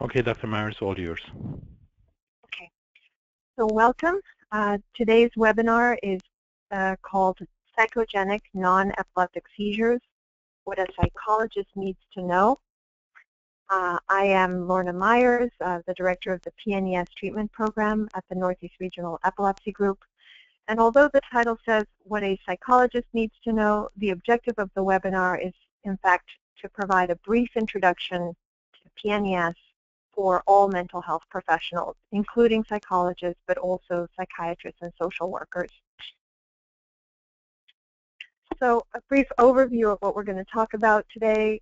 Okay, Dr. Myers, all yours. Okay. So welcome. Uh, today's webinar is uh, called Psychogenic Non-Epileptic Seizures, What a Psychologist Needs to Know. Uh, I am Lorna Myers, uh, the Director of the PNES Treatment Program at the Northeast Regional Epilepsy Group. And although the title says what a psychologist needs to know, the objective of the webinar is in fact to provide a brief introduction to PNES for all mental health professionals, including psychologists, but also psychiatrists and social workers. So a brief overview of what we're going to talk about today,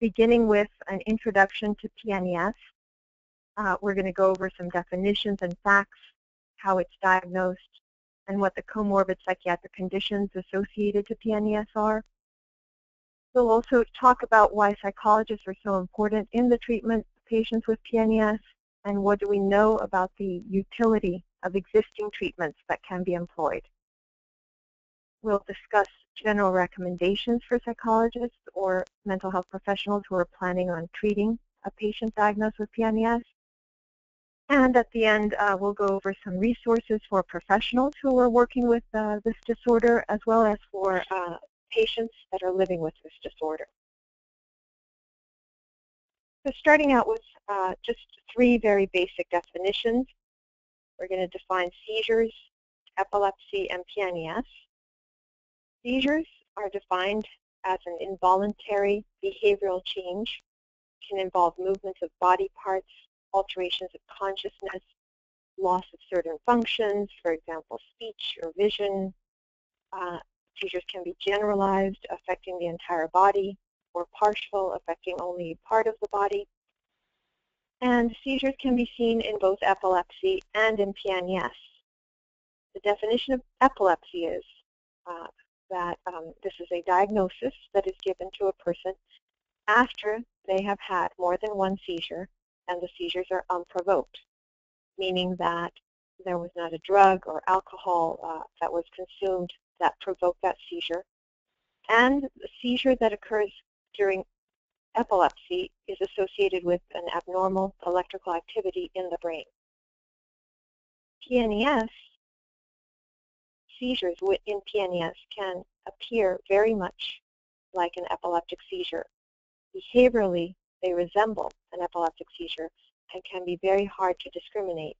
beginning with an introduction to PNES. Uh, we're going to go over some definitions and facts, how it's diagnosed, and what the comorbid psychiatric conditions associated to PNES are. We'll also talk about why psychologists are so important in the treatment patients with PNES and what do we know about the utility of existing treatments that can be employed. We'll discuss general recommendations for psychologists or mental health professionals who are planning on treating a patient diagnosed with PNES. And at the end, uh, we'll go over some resources for professionals who are working with uh, this disorder, as well as for uh, patients that are living with this disorder. So starting out with uh, just three very basic definitions. We're going to define seizures, epilepsy, and PNES. Seizures are defined as an involuntary behavioral change. It can involve movements of body parts, alterations of consciousness, loss of certain functions, for example, speech or vision. Uh, seizures can be generalized, affecting the entire body, or partial, affecting only part of the body. And seizures can be seen in both epilepsy and in PNES. The definition of epilepsy is uh, that um, this is a diagnosis that is given to a person after they have had more than one seizure and the seizures are unprovoked, meaning that there was not a drug or alcohol uh, that was consumed that provoked that seizure. And the seizure that occurs during epilepsy is associated with an abnormal electrical activity in the brain. PNES seizures in PNES can appear very much like an epileptic seizure. Behaviorally, they resemble an epileptic seizure and can be very hard to discriminate.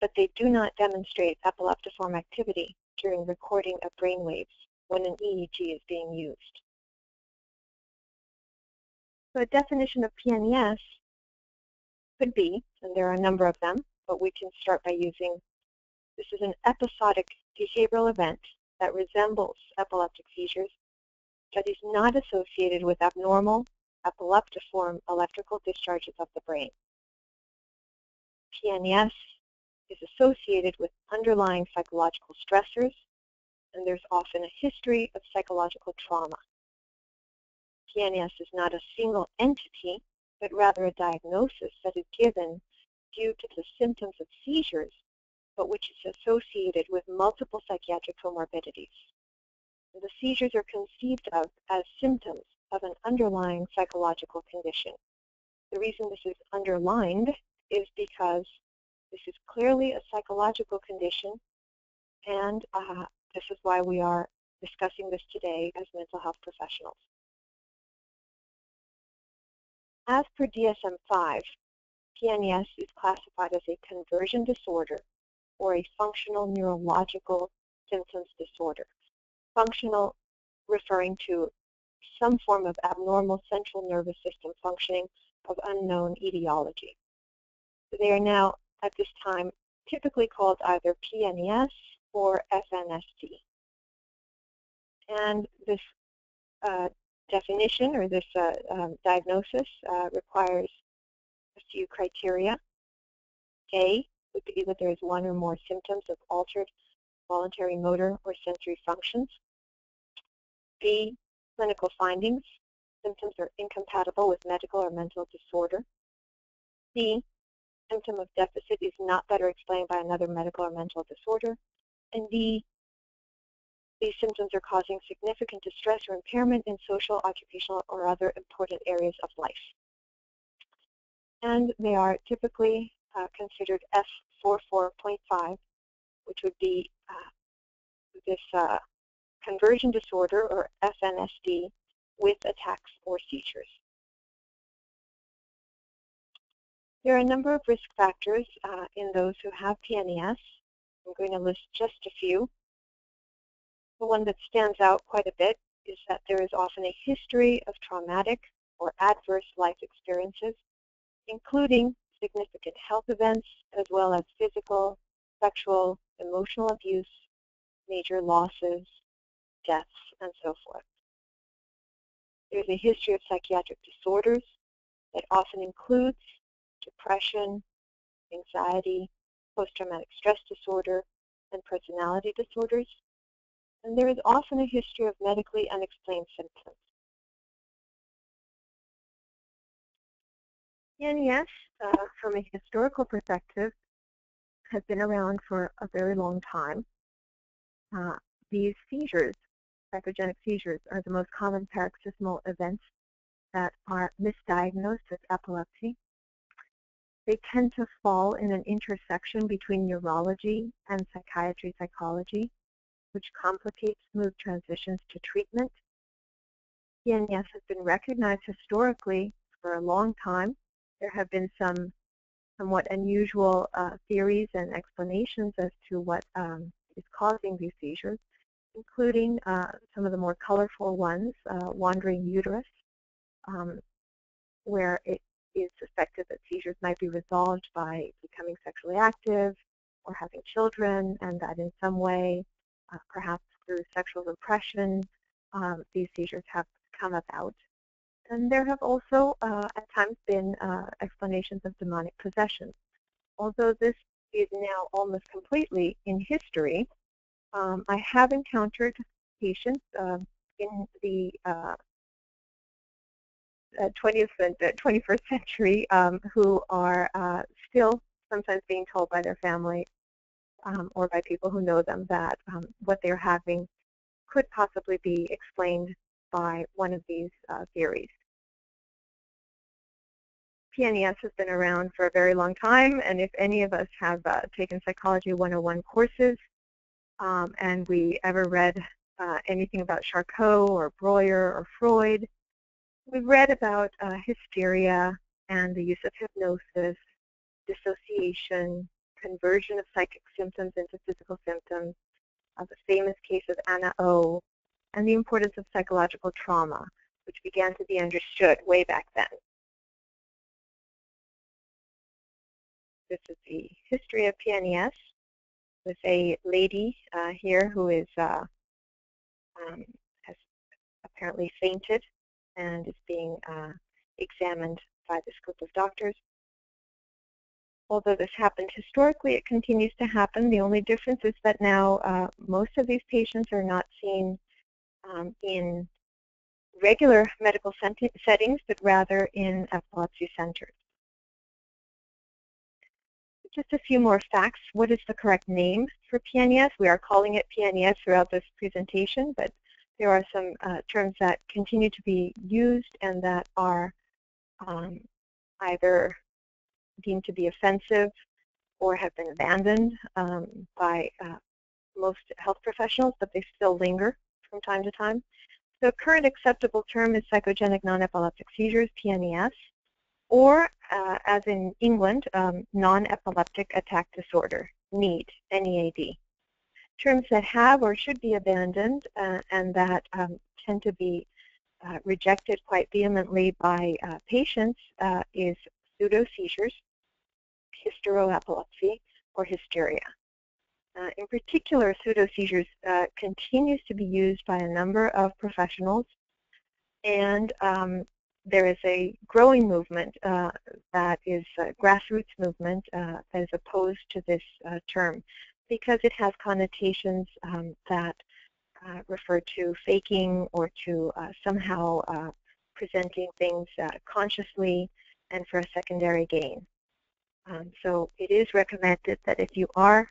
But they do not demonstrate epileptiform activity during recording of brain waves when an EEG is being used. So a definition of PNES could be, and there are a number of them, but we can start by using, this is an episodic behavioral event that resembles epileptic seizures, but is not associated with abnormal epileptiform electrical discharges of the brain. PNES is associated with underlying psychological stressors, and there's often a history of psychological trauma. PNES is not a single entity, but rather a diagnosis that is given due to the symptoms of seizures but which is associated with multiple psychiatric comorbidities. The seizures are conceived of as symptoms of an underlying psychological condition. The reason this is underlined is because this is clearly a psychological condition, and uh, this is why we are discussing this today as mental health professionals. As per DSM-5, PNES is classified as a conversion disorder or a functional neurological symptoms disorder. Functional referring to some form of abnormal central nervous system functioning of unknown etiology. They are now, at this time, typically called either PNES or FNSD. And this uh, definition or this uh, um, diagnosis uh, requires a few criteria. A, would be that there is one or more symptoms of altered voluntary motor or sensory functions. B, clinical findings. Symptoms are incompatible with medical or mental disorder. C, symptom of deficit is not better explained by another medical or mental disorder. And D, these symptoms are causing significant distress or impairment in social, occupational, or other important areas of life. and they are typically uh, considered F44.5, which would be uh, this uh, conversion disorder, or FNSD, with attacks or seizures. There are a number of risk factors uh, in those who have PNES. I'm going to list just a few. The one that stands out quite a bit is that there is often a history of traumatic or adverse life experiences, including significant health events as well as physical, sexual, emotional abuse, major losses, deaths, and so forth. There's a history of psychiatric disorders that often includes depression, anxiety, post-traumatic stress disorder, and personality disorders. And there is often a history of medically unexplained symptoms. PNES, uh, from a historical perspective, has been around for a very long time. Uh, these seizures, psychogenic seizures, are the most common paroxysmal events that are misdiagnosed as epilepsy. They tend to fall in an intersection between neurology and psychiatry psychology, which complicates smooth transitions to treatment. PNES has been recognized historically for a long time. There have been some somewhat unusual uh, theories and explanations as to what um, is causing these seizures, including uh, some of the more colorful ones, uh, wandering uterus, um, where it is suspected that seizures might be resolved by becoming sexually active or having children, and that in some way, uh, perhaps through sexual repression, um, these seizures have come about. And there have also uh, at times been uh, explanations of demonic possession. Although this is now almost completely in history, um, I have encountered patients uh, in the 20th and 21st century um, who are uh, still sometimes being told by their family um, or by people who know them that um, what they're having could possibly be explained by one of these uh, theories. PNES has been around for a very long time, and if any of us have uh, taken Psychology 101 courses, um, and we ever read uh, anything about Charcot or Breuer or Freud, we've read about uh, hysteria and the use of hypnosis, dissociation, conversion of psychic symptoms into physical symptoms, uh, the famous case of Anna O, and the importance of psychological trauma, which began to be understood way back then. This is the history of PNES with a lady uh, here who is uh, um, has apparently fainted and is being uh, examined by this group of doctors. Although this happened historically, it continues to happen. The only difference is that now uh, most of these patients are not seen um, in regular medical settings, but rather in epilepsy centers. Just a few more facts. What is the correct name for PNES? We are calling it PNES throughout this presentation, but there are some uh, terms that continue to be used and that are um, either deemed to be offensive or have been abandoned um, by uh, most health professionals, but they still linger from time to time. The current acceptable term is psychogenic non-epileptic seizures, PNES, or uh, as in England, um, non-epileptic attack disorder, NEAD, N-E-A-D terms that have or should be abandoned uh, and that um, tend to be uh, rejected quite vehemently by uh, patients uh, is pseudo-seizures, hysteroepilepsy, or hysteria. Uh, in particular, pseudo-seizures uh, continues to be used by a number of professionals and um, there is a growing movement uh, that is a grassroots movement uh, that is opposed to this uh, term because it has connotations um, that uh, refer to faking or to somehow presenting things consciously and for a secondary gain. Um, so it is recommended that if you are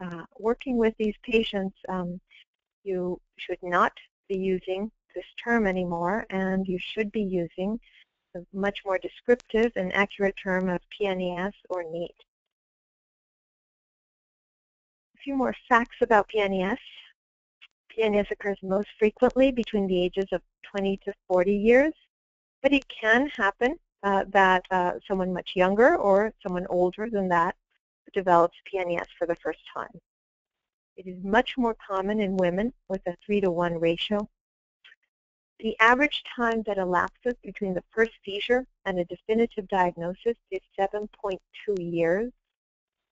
uh, working with these patients, um, you should not be using this term anymore and you should be using a much more descriptive and accurate term of PNES or NEAD. A few more facts about PNES. PNES occurs most frequently between the ages of 20 to 40 years, but it can happen uh, that uh, someone much younger or someone older than that develops PNES for the first time. It is much more common in women with a 3 to 1 ratio. The average time that elapses between the first seizure and a definitive diagnosis is 7.2 years.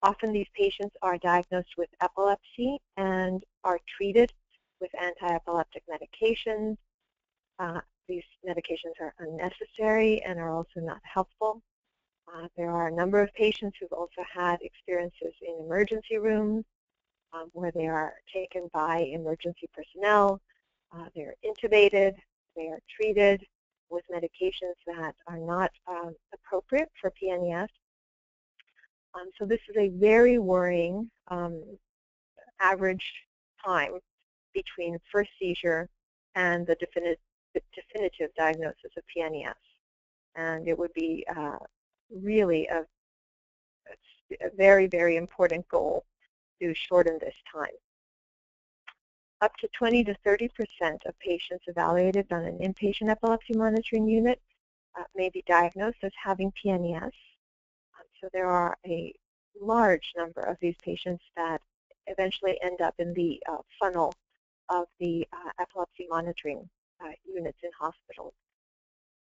Often these patients are diagnosed with epilepsy and are treated with anti-epileptic medications. Uh, these medications are unnecessary and are also not helpful. Uh, there are a number of patients who've also had experiences in emergency rooms um, where they are taken by emergency personnel. Uh, they're intubated. They are treated with medications that are not um, appropriate for PNES. Um, so this is a very worrying um, average time between first seizure and the definitive, definitive diagnosis of PNES. And it would be uh, really a, a very, very important goal to shorten this time. Up to 20 to 30 percent of patients evaluated on an inpatient epilepsy monitoring unit uh, may be diagnosed as having PNES. Um, so there are a large number of these patients that eventually end up in the uh, funnel of the uh, epilepsy monitoring units in hospitals.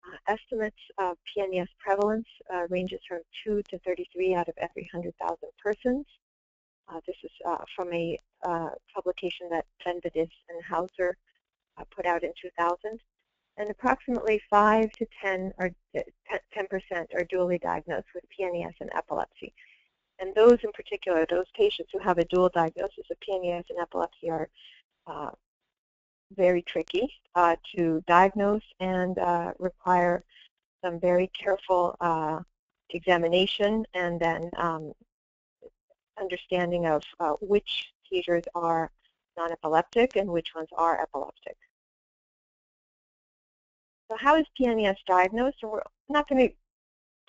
Uh, estimates of PNES prevalence uh, ranges from 2 to 33 out of every 100,000 persons. Uh, this is uh, from a uh, publication that Benbadis and Hauser uh, put out in 2000. And approximately 5 to 10 or 10% are dually diagnosed with PNES and epilepsy. And those in particular, those patients who have a dual diagnosis of PNES and epilepsy are very tricky uh, to diagnose and uh, require some very careful uh, examination and then um, understanding of uh, which seizures are non-epileptic and which ones are epileptic. So how is PNES diagnosed? And we're not going to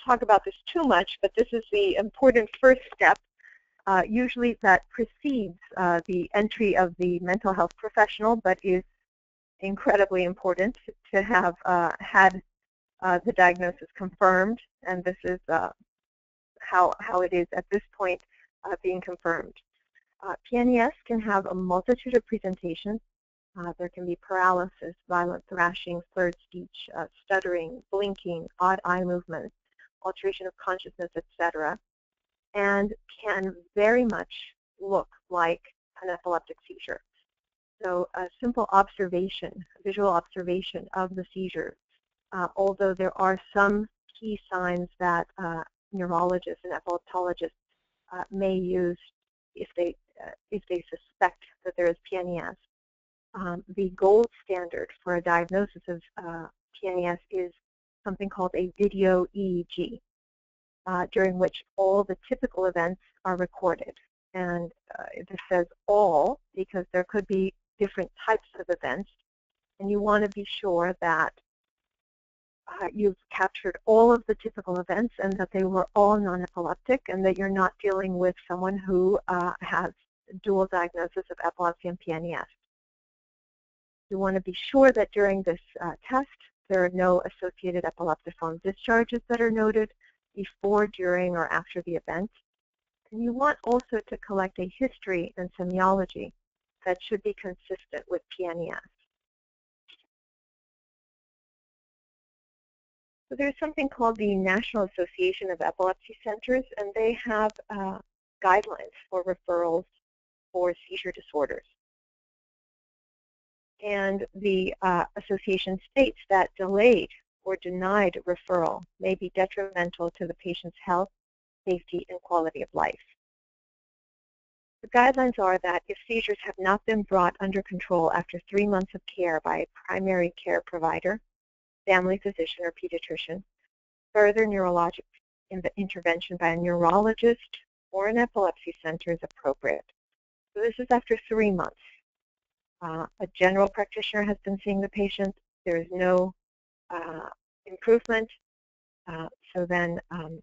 talk about this too much, but this is the important first step uh, usually that precedes uh, the entry of the mental health professional, but is incredibly important to have uh, had uh, the diagnosis confirmed, and this is uh, how, how it is at this point uh, being confirmed. Uh, PNES can have a multitude of presentations. Uh, there can be paralysis, violent thrashing, slurred speech, stuttering, blinking, odd eye movements, alteration of consciousness, etc., and can very much look like an epileptic seizure. So a simple observation, visual observation of the seizure, uh, although there are some key signs that uh, neurologists and epileptologists uh, may use if they, uh, if they suspect that there is PNES. Um, the gold standard for a diagnosis of uh, PNES is something called a video EEG, uh, during which all the typical events are recorded. And this says all because there could be different types of events. And you want to be sure that uh, you've captured all of the typical events and that they were all non-epileptic and that you're not dealing with someone who uh, has dual diagnosis of epilepsy and PNES. You want to be sure that during this uh, test there are no associated epileptiform discharges that are noted before, during, or after the event. And you want also to collect a history and semiology that should be consistent with PNES. So there's something called the National Association of Epilepsy Centers, and they have uh, guidelines for referrals for seizure disorders. And the uh, association states that delayed or denied referral may be detrimental to the patient's health, safety, and quality of life. The guidelines are that if seizures have not been brought under control after three months of care by a primary care provider, family physician, or pediatrician, further neurologic intervention by a neurologist or an epilepsy center is appropriate. So this is after three months. Uh, a general practitioner has been seeing the patient. There is no uh, improvement. uh, so then um,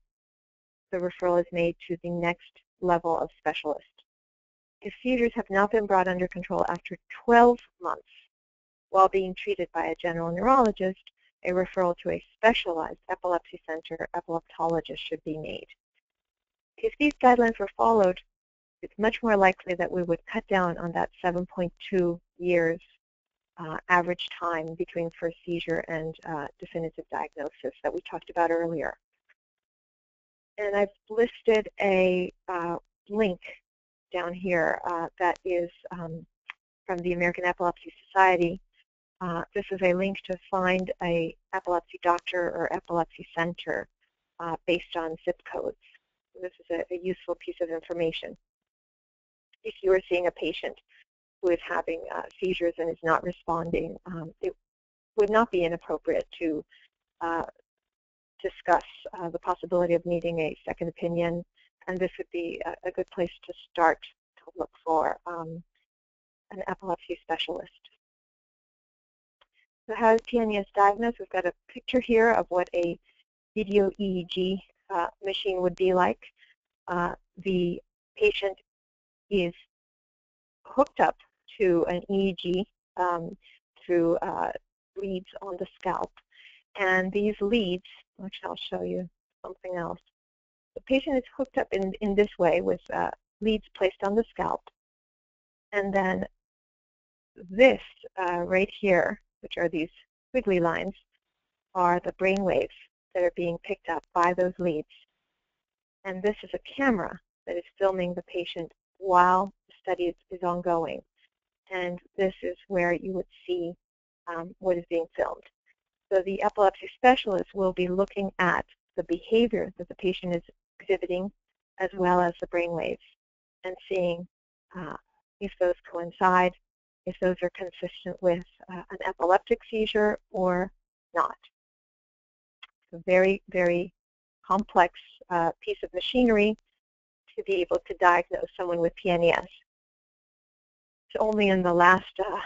the referral is made to the next level of specialist. If seizures have not been brought under control after 12 months while being treated by a general neurologist, a referral to a specialized epilepsy center epileptologist should be made. If these guidelines were followed, it's much more likely that we would cut down on that 7.2 years uh, average time between first seizure and uh, definitive diagnosis that we talked about earlier. And I've listed a uh, link down here uh, that is um, from the American Epilepsy Society. Uh, this is a link to find a epilepsy doctor or epilepsy center uh, based on zip codes. This is a, a useful piece of information. If you are seeing a patient who is having uh, seizures and is not responding, um, it would not be inappropriate to uh, discuss uh, the possibility of needing a second opinion, and this would be a, a good place to start to look for um, an epilepsy specialist. So how is PNES diagnosed? We've got a picture here of what a video EEG uh, machine would be like. Uh, the patient is hooked up to an EEG um, through uh, leads on the scalp. And these leads, actually I'll show you something else. The patient is hooked up in, in this way with uh, leads placed on the scalp. And then this uh, right here, which are these wiggly lines, are the brain waves that are being picked up by those leads. And this is a camera that is filming the patient while the study is, is ongoing and this is where you would see um, what is being filmed. So the epilepsy specialist will be looking at the behavior that the patient is exhibiting as well as the brain waves and seeing uh, if those coincide, if those are consistent with uh, an epileptic seizure or not. A very, very complex uh, piece of machinery to be able to diagnose someone with PNES It's only in the last uh,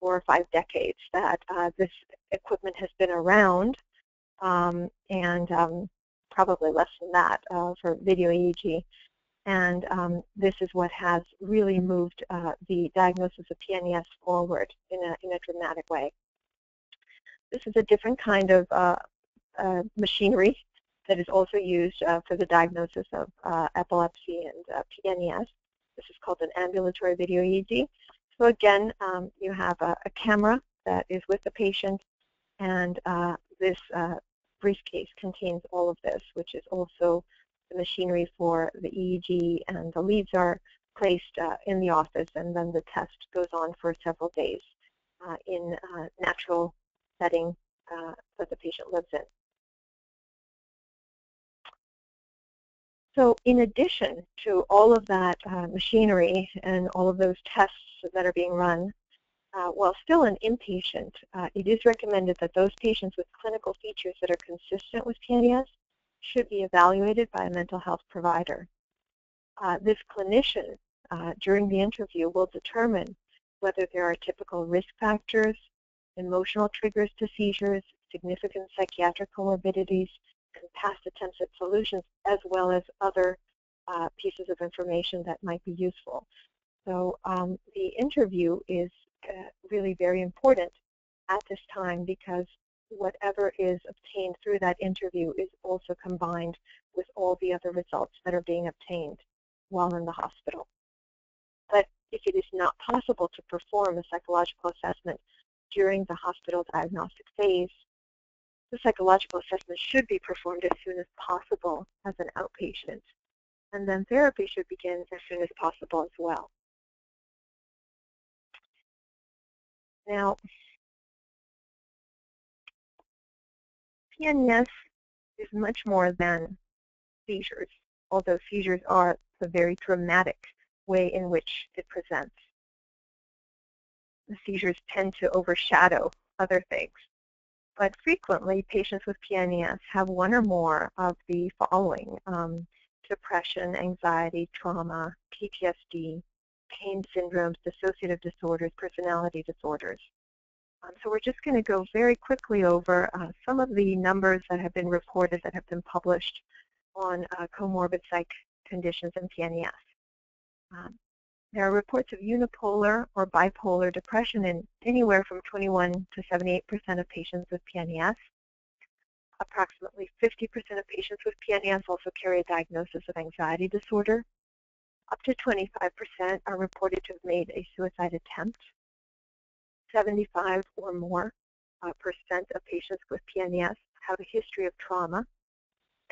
four or five decades that uh, this equipment has been around, um, and um, probably less than that uh, for video EEG. And um, this is what has really moved uh, the diagnosis of PNES forward in a, in a dramatic way. This is a different kind of uh, uh, machinery that is also used for the diagnosis of epilepsy and PNES. This is called an ambulatory video EEG. So again, um, you have a, a, camera that is with the patient, and uh, this uh, briefcase contains all of this, which is also the machinery for the EEG, and the leads are placed uh, in the office, and then the test goes on for several days uh, in a natural setting uh, that the patient lives in. So in addition to all of that uh, machinery and all of those tests that are being run, uh, while still an inpatient, uh, it is recommended that those patients with clinical features that are consistent with PNES should be evaluated by a mental health provider. Uh, this clinician, uh, during the interview, will determine whether there are typical risk factors, emotional triggers to seizures, significant psychiatric comorbidities, and past attempts at solutions, as well as other uh, pieces of information that might be useful. So um, the interview is uh, really very important at this time because whatever is obtained through that interview is also combined with all the other results that are being obtained while in the hospital. But if it is not possible to perform a psychological assessment during the hospital diagnostic phase, the psychological assessment should be performed as soon as possible as an outpatient. And then therapy should begin as soon as possible as well. Now, PNES is much more than seizures, although seizures are the very dramatic way in which it presents. The seizures tend to overshadow other things. But frequently, patients with PNES have one or more of the following, um, depression, anxiety, trauma, PTSD, pain syndromes, dissociative disorders, personality disorders. Um, so we're just going to go very quickly over uh, some of the numbers that have been reported that have been published on uh, comorbid psych conditions in PNES. Um, there are reports of unipolar or bipolar depression in anywhere from 21 to 78% of patients with PNES. Approximately 50% of patients with PNES also carry a diagnosis of anxiety disorder. Up to 25% are reported to have made a suicide attempt. 75 or more uh, percent of patients with PNES have a history of trauma.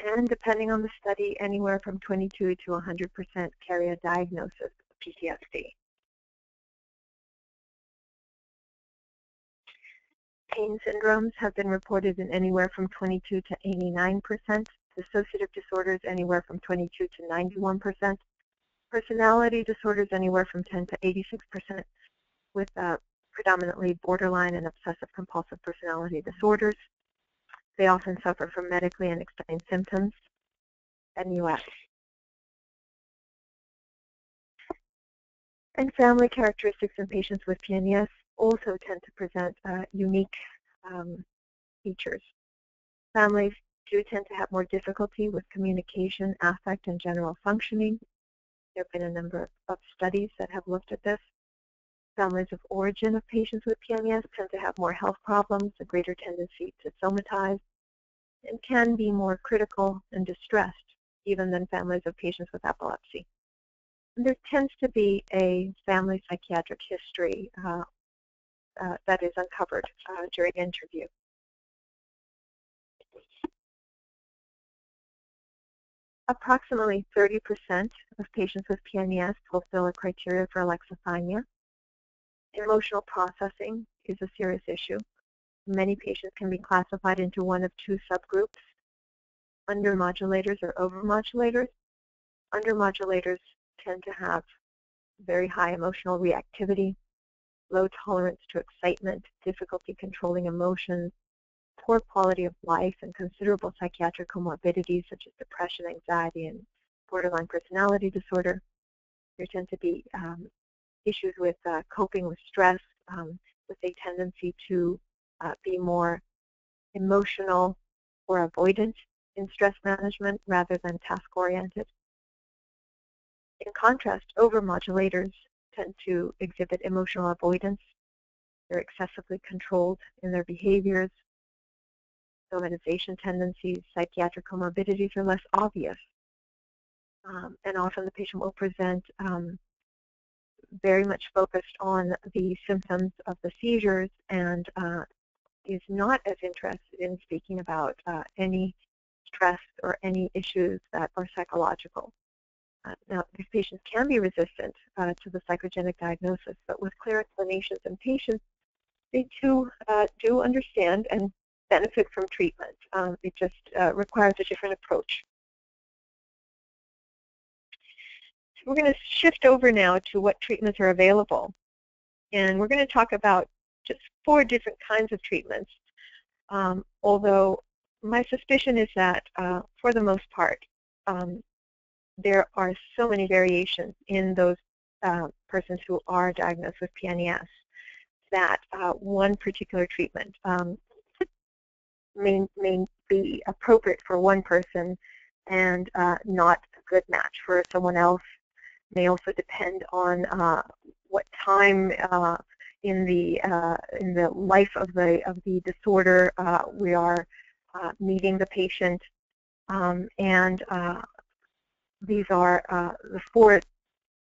And depending on the study, anywhere from 22 to 100% carry a diagnosis of PTSD. Pain syndromes have been reported in anywhere from 22 to 89%. Dissociative disorders anywhere from 22 to 91%. Personality disorders anywhere from 10 to 86% with uh, predominantly borderline and obsessive compulsive personality disorders. They often suffer from medically unexplained symptoms and US. And family characteristics in patients with PNES also tend to present uh, unique um, features. Families do tend to have more difficulty with communication, affect, and general functioning. There have been a number of studies that have looked at this. Families of origin of patients with PNES tend to have more health problems, a greater tendency to somatize, and can be more critical and distressed even than families of patients with epilepsy. And there tends to be a family psychiatric history uh, uh, that is uncovered uh, during interview. Approximately 30% of patients with PNES fulfill a criteria for alexithymia. Emotional processing is a serious issue. Many patients can be classified into one of two subgroups, undermodulators or overmodulators. Undermodulators tend to have very high emotional reactivity, low tolerance to excitement, difficulty controlling emotions, poor quality of life, and considerable psychiatric comorbidities such as depression, anxiety, and borderline personality disorder. There tend to be um, issues with uh, coping with stress, um, with a tendency to uh, be more emotional or avoidant in stress management rather than task-oriented. In contrast, overmodulators tend to exhibit emotional avoidance. They're excessively controlled in their behaviors. Somatization tendencies, psychiatric comorbidities are less obvious. Um, and often the patient will present um, very much focused on the symptoms of the seizures and uh, is not as interested in speaking about uh, any stress or any issues that are psychological. Uh, now, these patients can be resistant uh, to the psychogenic diagnosis, but with clear explanations and patience, they too uh, do understand and benefit from treatment. Um, it just uh, requires a different approach. So we're going to shift over now to what treatments are available. And we're going to talk about just four different kinds of treatments, um, although my suspicion is that uh, for the most part, um, there are so many variations in those uh, persons who are diagnosed with PNES that uh, one particular treatment um, may, may be appropriate for one person and uh, not a good match for someone else. May also depend on uh, what time uh, in the uh, in the life of the of the disorder we are meeting the patient, um, and these are uh, the four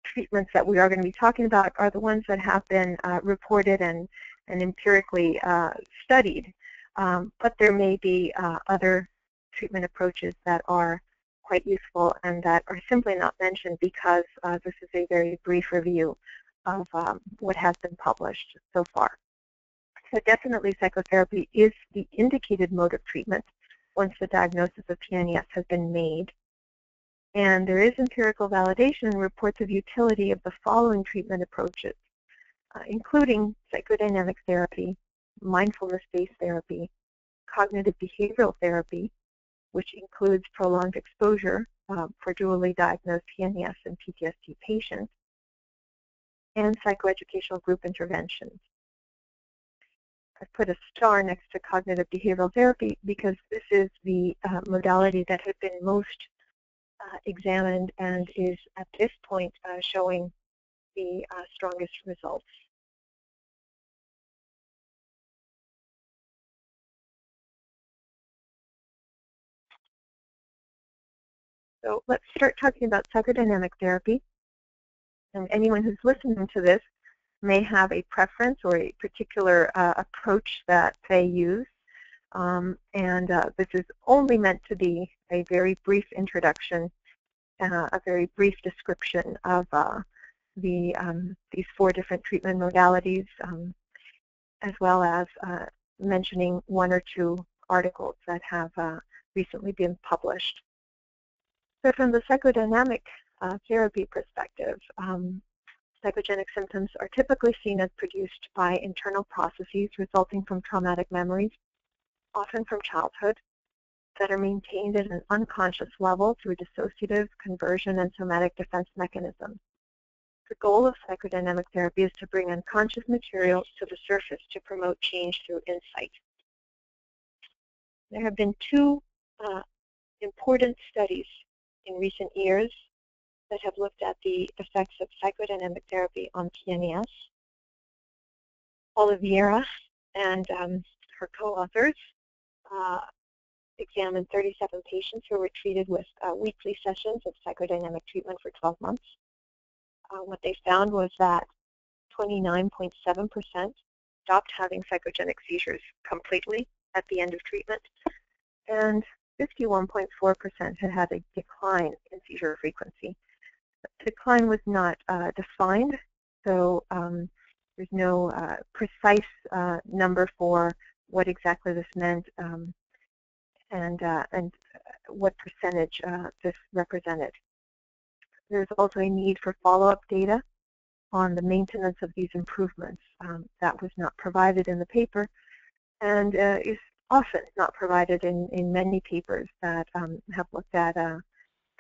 treatments that we are going to be talking about are the ones that have been uh, reported and, and empirically uh, studied. Um, but there may be uh, other treatment approaches that are quite useful and that are simply not mentioned because uh, this is a very brief review of um, what has been published so far. So definitely psychotherapy is the indicated mode of treatment once the diagnosis of PNES has been made and there is empirical validation and reports of utility of the following treatment approaches, uh, including psychodynamic therapy, mindfulness-based therapy, cognitive behavioral therapy, which includes prolonged exposure uh, for dually diagnosed PNES and PTSD patients, and psychoeducational group interventions. I've put a star next to cognitive behavioral therapy because this is the uh, modality that has been most uh, examined and is at this point uh, showing the uh, strongest results. So let's start talking about psychodynamic therapy. And anyone who's listening to this may have a preference or a particular uh, approach that they use. Um, and uh, this is only meant to be a very brief introduction, uh, a very brief description of uh, the um, these four different treatment modalities, um, as well as uh, mentioning one or two articles that have uh, recently been published. So from the psychodynamic therapy perspective, um, Psychogenic symptoms are typically seen as produced by internal processes resulting from traumatic memories, often from childhood, that are maintained at an unconscious level through dissociative, conversion, and somatic defense mechanisms. The goal of psychodynamic therapy is to bring unconscious material to the surface to promote change through insight. There have been two uh, important studies in recent years that have looked at the effects of psychodynamic therapy on PNES. Oliveira and um, her co-authors uh, examined 37 patients who were treated with uh, weekly sessions of psychodynamic treatment for 12 months. Uh, what they found was that 29.7% stopped having psychogenic seizures completely at the end of treatment, and 51.4% had had a decline in seizure frequency decline was not uh, defined, so um, there's no uh, precise uh, number for what exactly this meant um, and, uh, and what percentage uh, this represented. There's also a need for follow-up data on the maintenance of these improvements. Um, that was not provided in the paper and uh, is often not provided in, in many papers that um, have looked at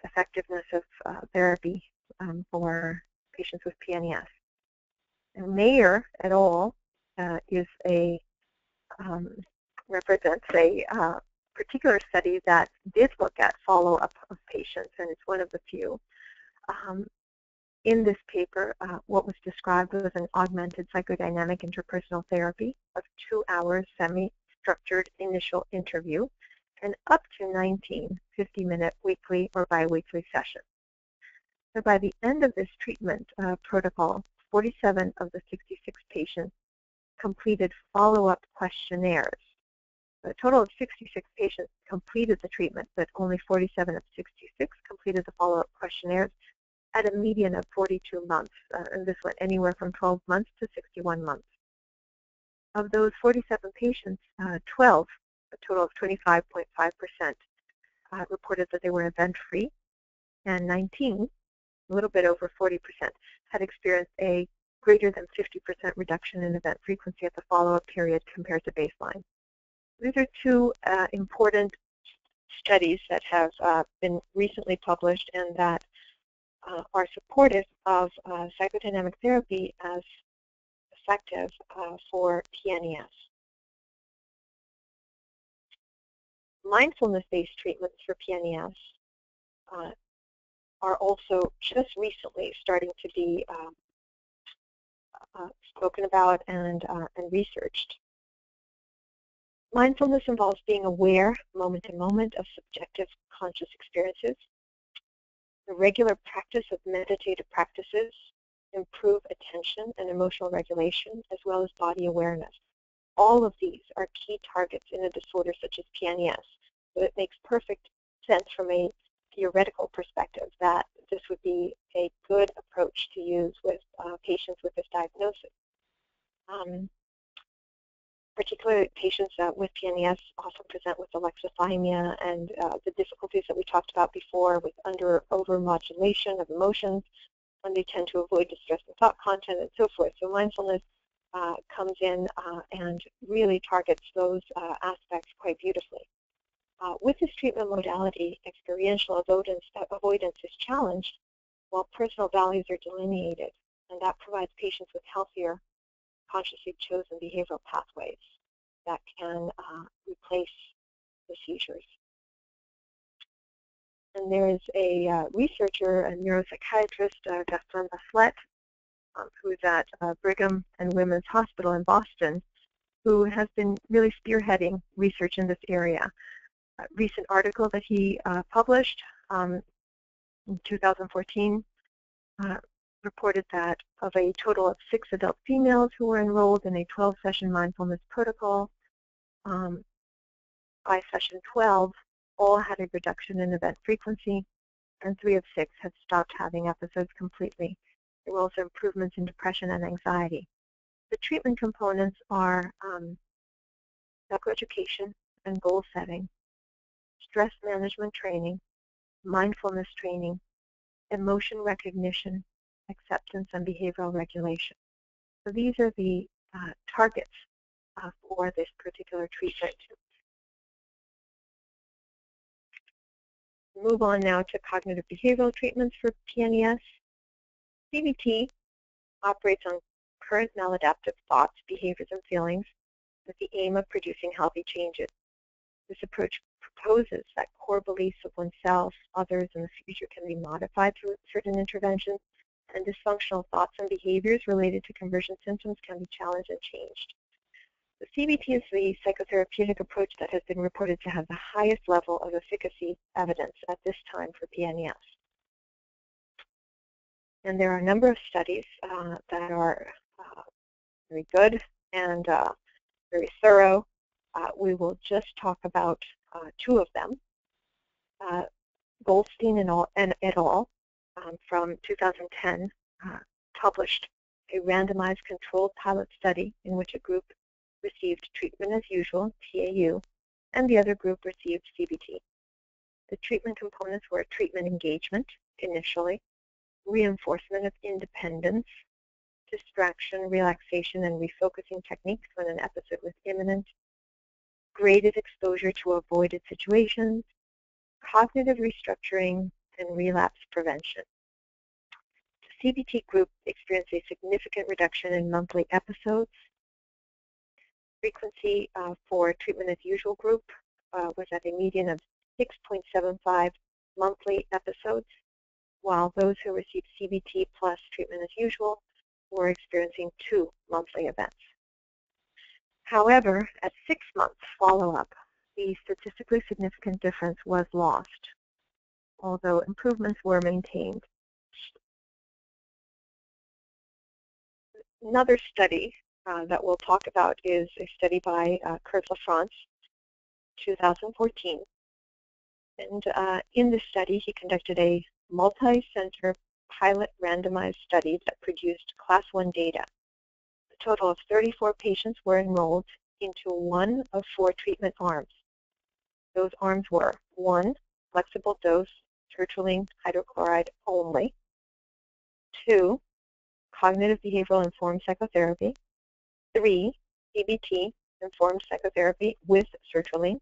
effectiveness of uh, therapy um, for patients with PNES. And Mayor et al. Uh, is a um, represents a uh, particular study that did look at follow-up of patients, and it's one of the few. Um, in this paper, uh, what was described was an augmented psychodynamic interpersonal therapy of two hours semi-structured initial interview and up to 19 50-minute weekly or biweekly sessions. So by the end of this treatment uh, protocol, 47 of the 66 patients completed follow-up questionnaires. A total of 66 patients completed the treatment, but only 47 of 66 completed the follow-up questionnaires at a median of 42 months. Uh, and this went anywhere from 12 months to 61 months. Of those 47 patients, uh, 12 a total of 25.5%, uh, reported that they were event-free, and 19, a little bit over 40%, had experienced a greater than 50% reduction in event frequency at the follow-up period compared to baseline. These are two uh, important studies that have uh, been recently published and that uh, are supportive of uh, psychodynamic therapy as effective uh, for PNES. mindfulness-based treatments for PNES uh, are also just recently starting to be um, uh, spoken about and, uh, and researched. Mindfulness involves being aware moment to moment of subjective conscious experiences. The regular practice of meditative practices improve attention and emotional regulation as well as body awareness. All of these are key targets in a disorder such as PNES, so it makes perfect sense from a theoretical perspective that this would be a good approach to use with uh, patients with this diagnosis. Um, particularly patients uh, with PNES often present with alexithymia and uh, the difficulties that we talked about before with under over modulation of emotions, and they tend to avoid distressing thought content and so forth. So mindfulness uh, comes in uh, and really targets those uh, aspects quite beautifully. Uh, with this treatment modality, experiential avoidance, uh, avoidance is challenged while personal values are delineated, and that provides patients with healthier, consciously chosen behavioral pathways. that can uh, replace the seizures. And there is a uh, researcher, a neuropsychiatrist, uh, Gaston Baslet, um, who's at uh, Brigham and Women's Hospital in Boston, who has been really spearheading research in this area. A recent article that he uh, published um, in 2014 uh, reported that of a total of six adult females who were enrolled in a 12-session mindfulness protocol, um, by session 12, all had a reduction in event frequency, and three of six had stopped having episodes completely. There were also improvements in depression and anxiety. The treatment components are um, psychoeducation and goal setting, stress management training, mindfulness training, emotion recognition, acceptance, and behavioral regulation. So these are the uh, targets uh, for this particular treatment. Move on now to cognitive behavioral treatments for PNES. CBT operates on current maladaptive thoughts, behaviors, and feelings with the aim of producing healthy changes. This approach proposes that core beliefs of oneself, others, and the future can be modified through certain interventions, and dysfunctional thoughts and behaviors related to conversion symptoms can be challenged and changed. The CBT is the psychotherapeutic approach that has been reported to have the highest level of efficacy evidence at this time for PNES. And there are a number of studies uh, that are uh, very good and uh, very thorough. Uh, we will just talk about uh, two of them. Uh, Goldstein and, and et al. Um, from 2010 published a randomized controlled pilot study in which a group received treatment as usual, TAU, and the other group received CBT. The treatment components were treatment engagement initially, reinforcement of independence, distraction, relaxation, and refocusing techniques when an episode was imminent, graded exposure to avoided situations, cognitive restructuring, and relapse prevention. The CBT group experienced a significant reduction in monthly episodes. Frequency uh, for treatment as usual group uh, was at a median of 6.75 monthly episodes, while those who received CBT plus treatment as usual were experiencing two monthly events. However, at six months follow-up, the statistically significant difference was lost, although improvements were maintained. Another study uh, that we'll talk about is a study by uh, Curt LaFrance, 2014. And uh, in this study, he conducted a multi-center pilot randomized study that produced Class 1 data. A total of 34 patients were enrolled into one of four treatment arms. Those arms were 1. Flexible dose sertraline hydrochloride only. 2. Cognitive behavioral informed psychotherapy. 3. CBT informed psychotherapy with sertraline.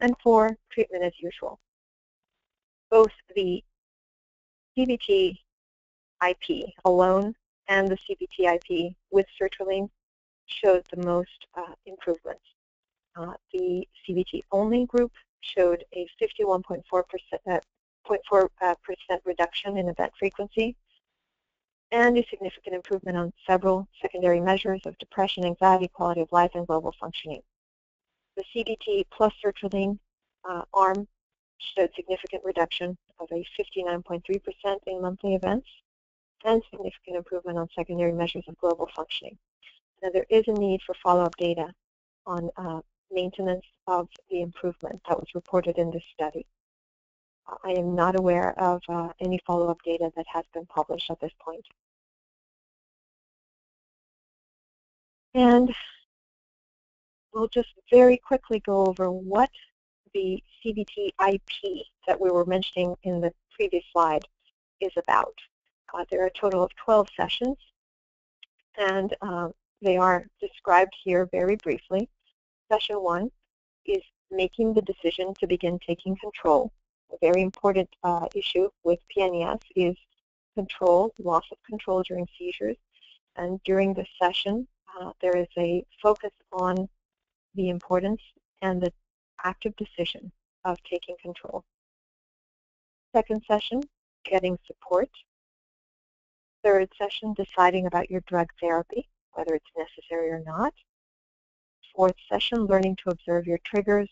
And 4. Treatment as usual. Both the CBT IP alone and the CBT IP with sertraline showed the most uh, improvements. Uh, the CBT only group showed a 51.4% uh, uh, reduction in event frequency and a significant improvement on several secondary measures of depression, anxiety, quality of life, and global functioning. The CBT plus sertraline uh, arm showed significant reduction of a 59.3% in monthly events and significant improvement on secondary measures of global functioning. Now, there is a need for follow-up data on uh, maintenance of the improvement that was reported in this study. I am not aware of uh, any follow-up data that has been published at this point. And we'll just very quickly go over what the CBT IP that we were mentioning in the previous slide is about. Uh, there are a total of 12 sessions, and uh, they are described here very briefly. Session one is making the decision to begin taking control. A very important uh, issue with PNES is control, loss of control during seizures. And during the session, uh, there is a focus on the importance and the active decision of taking control. Second session, getting support. Third session, deciding about your drug therapy, whether it's necessary or not. Fourth session, learning to observe your triggers,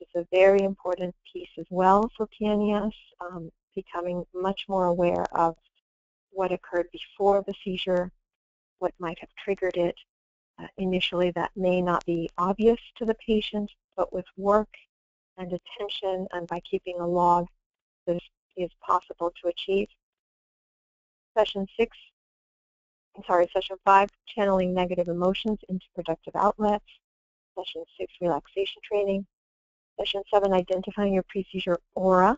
is a very important piece as well for PNES, um, becoming much more aware of what occurred before the seizure, what might have triggered it. Uh, initially, that may not be obvious to the patient, but with work and attention and by keeping a log, this is possible to achieve. Session six, I'm sorry, session five, channeling negative emotions into productive outlets. Session six, relaxation training. Session seven, identifying your pre-seizure aura,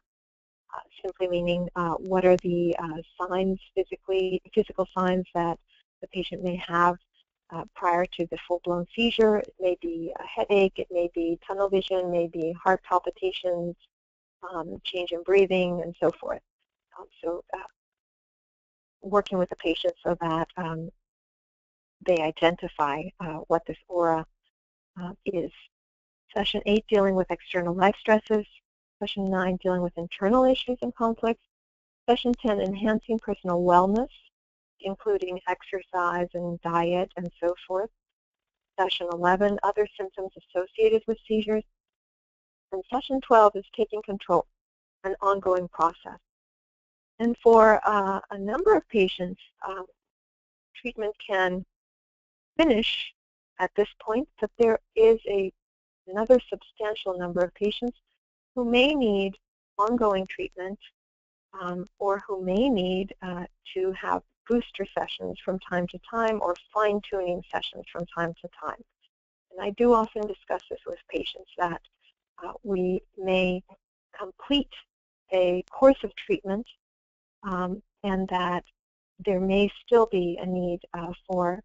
uh, simply meaning uh, what are the uh, signs physically, physical signs that the patient may have uh, prior to the full-blown seizure. It may be a headache, it may be tunnel vision, may be heart palpitations, um, change in breathing, and so forth. Um, so uh, working with the patient so that um, they identify what this aura is. Session 8, dealing with external life stresses. Session 9, dealing with internal issues and conflicts. Session 10, enhancing personal wellness, including exercise and diet and so forth. Session 11, other symptoms associated with seizures. And session 12 is taking control, an ongoing process. And for uh, a number of patients, um, treatment can finish at this point, but there is a another substantial number of patients who may need ongoing treatment um, or who may need uh, to have booster sessions from time to time or fine-tuning sessions from time to time. And I do often discuss this with patients that uh, we may complete a course of treatment um, and that there may still be a need uh, for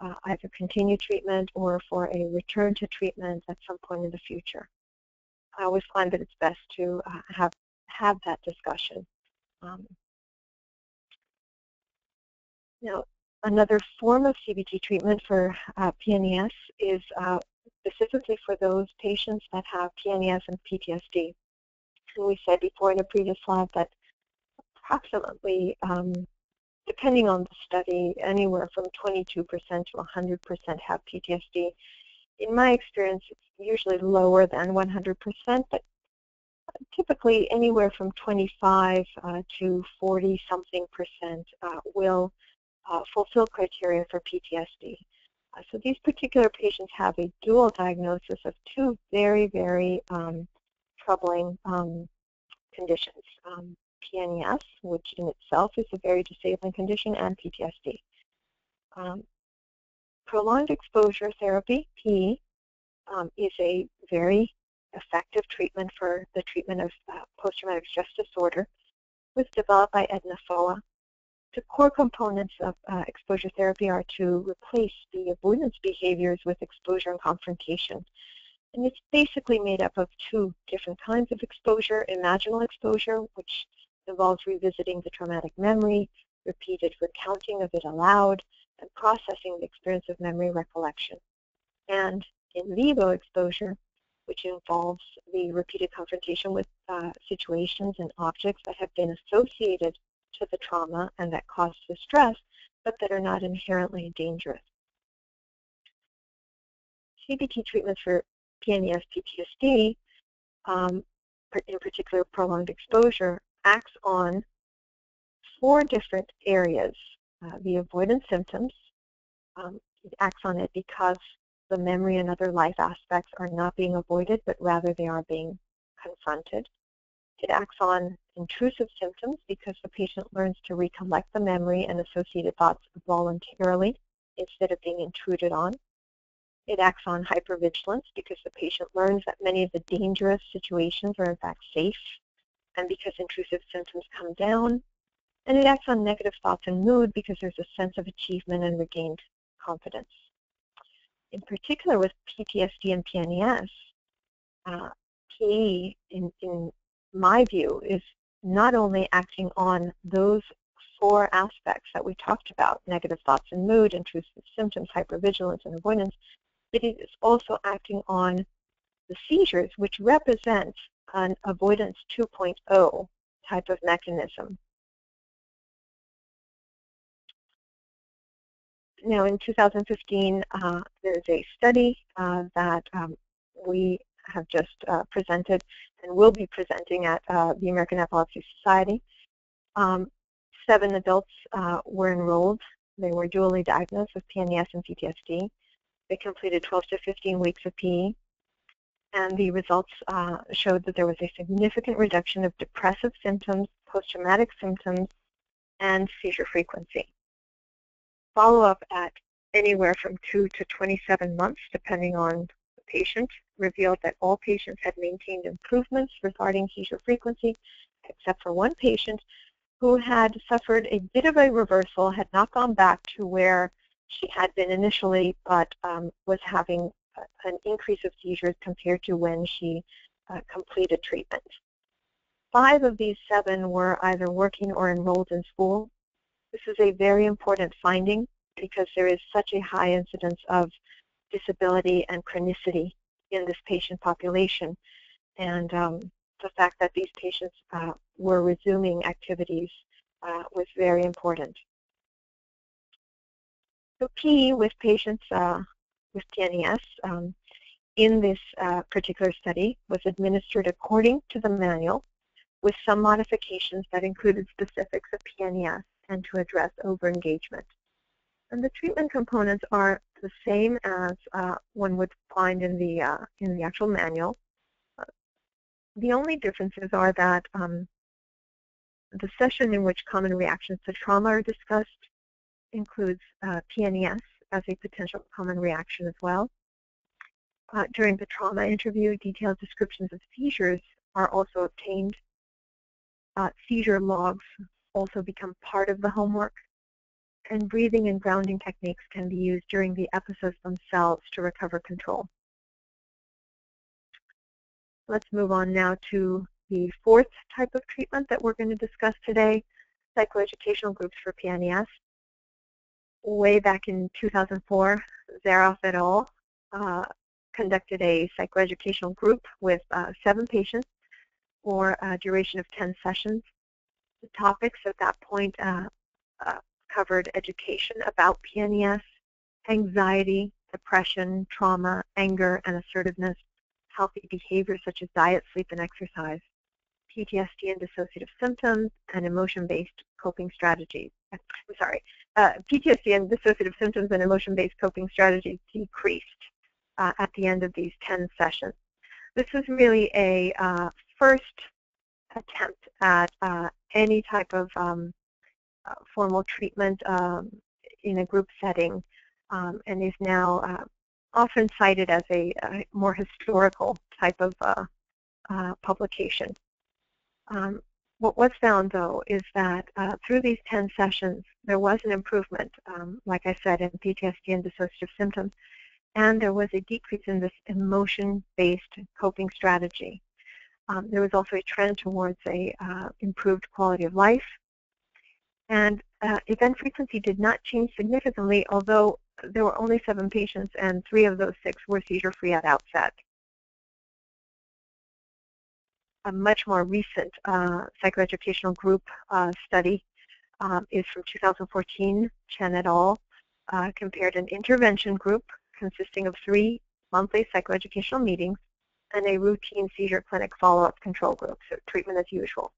uh, either continue treatment or for a return to treatment at some point in the future. I always find that it's best to uh, have have that discussion. Um, now, another form of CBT treatment for uh, PNES is uh, specifically for those patients that have PNES and PTSD. And we said before in a previous slide that approximately um, depending on the study, anywhere from 22% to 100% have PTSD. In my experience, it's usually lower than 100%, but typically anywhere from 25 uh, to 40 something percent uh, will uh, fulfill criteria for PTSD. Uh, so these particular patients have a dual diagnosis of two very, very um, troubling um, conditions. Um, PNES, which in itself is a very disabling condition, and PTSD. Um, prolonged exposure therapy, P, um, is a very effective treatment for the treatment of uh, post-traumatic stress disorder. Was developed by Edna Foa. The core components of uh, exposure therapy are to replace the avoidance behaviors with exposure and confrontation. And it's basically made up of two different kinds of exposure, imaginal exposure, which involves revisiting the traumatic memory, repeated recounting of it aloud, and processing the experience of memory recollection. And in vivo exposure, which involves the repeated confrontation with uh, situations and objects that have been associated to the trauma and that cause the stress, but that are not inherently dangerous. CBT treatments for PNES PTSD, um, in particular prolonged exposure, acts on four different areas. Uh, the avoidance symptoms, um, it acts on it because the memory and other life aspects are not being avoided, but rather they are being confronted. It acts on intrusive symptoms because the patient learns to recollect the memory and associated thoughts voluntarily instead of being intruded on. It acts on hypervigilance because the patient learns that many of the dangerous situations are in fact safe and because intrusive symptoms come down. And it acts on negative thoughts and mood because there's a sense of achievement and regained confidence. In particular with PTSD and PNES, uh, PE, in, in my view, is not only acting on those four aspects that we talked about, negative thoughts and mood, intrusive symptoms, hypervigilance, and avoidance, but it is also acting on the seizures, which represent an avoidance 2.0 type of mechanism. Now, in 2015, uh, there's a study uh, that um, we have just uh, presented and will be presenting at uh, the American Epilepsy Society. Um, seven adults uh, were enrolled. They were dually diagnosed with PNES and PTSD. They completed 12 to 15 weeks of PE, and the results uh, showed that there was a significant reduction of depressive symptoms, post-traumatic symptoms, and seizure frequency. Follow-up at anywhere from 2 to 27 months, depending on the patient, revealed that all patients had maintained improvements regarding seizure frequency, except for one patient who had suffered a bit of a reversal, had not gone back to where she had been initially, but um, was having an increase of seizures compared to when she uh, completed treatment. Five of these seven were either working or enrolled in school. This is a very important finding because there is such a high incidence of disability and chronicity in this patient population. And um, the fact that these patients uh, were resuming activities uh, was very important. So key with patients uh, with PNES um, in this uh, particular study was administered according to the manual with some modifications that included specifics of PNES and to address overengagement. And the treatment components are the same as uh, one would find in the, uh, in the actual manual. Uh, the only differences are that um, the session in which common reactions to trauma are discussed includes uh, PNES as a potential common reaction as well. Uh, during the trauma interview, detailed descriptions of seizures are also obtained. Uh, seizure logs also become part of the homework. And breathing and grounding techniques can be used during the episodes themselves to recover control. Let's move on now to the fourth type of treatment that we're going to discuss today, psychoeducational groups for PNES way back in 2004, Zaroff et al. Uh, conducted a psychoeducational group with uh, seven patients for a duration of 10 sessions. The topics at that point uh, uh covered education about PNES, anxiety, depression, trauma, anger, and assertiveness, healthy behaviors such as diet, sleep, and exercise, PTSD and dissociative symptoms, and emotion-based coping strategies. I'm sorry, uh, PTSD and dissociative symptoms and emotion-based coping strategies decreased uh, at the end of these 10 sessions. This was really a uh, first attempt at uh, any type of um, uh, formal treatment um, in a group setting um, and is now uh, often cited as a, a, more historical type of publication. Um, what was found, though, is that uh, through these 10 sessions, there was an improvement, um, like I said, in PTSD and dissociative symptoms, and there was a decrease in this emotion-based coping strategy. Um, there was also a trend towards a uh, improved quality of life, and uh, event frequency did not change significantly, although there were only seven patients, and three of those six were seizure-free at outset a much more recent uh, psychoeducational group uh, study um, is from 2014. Chen et al. Uh, compared an intervention group consisting of three monthly psychoeducational meetings and a routine seizure clinic follow-up control group, so treatment as usual.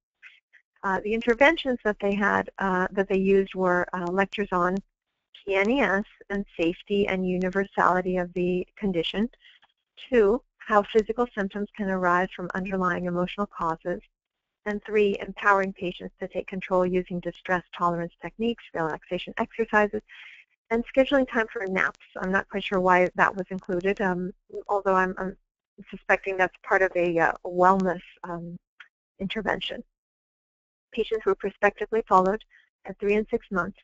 Uh, the interventions that they had, uh, that they used were uh, lectures on PNES and safety and universality of the condition. Two, how physical symptoms can arise from underlying emotional causes, and three, empowering patients to take control using distress tolerance techniques, relaxation exercises, and scheduling time for naps. I'm not quite sure why that was included, um, although I'm, I'm, suspecting that's part of a uh, wellness um, intervention. Patients were prospectively followed at three and six months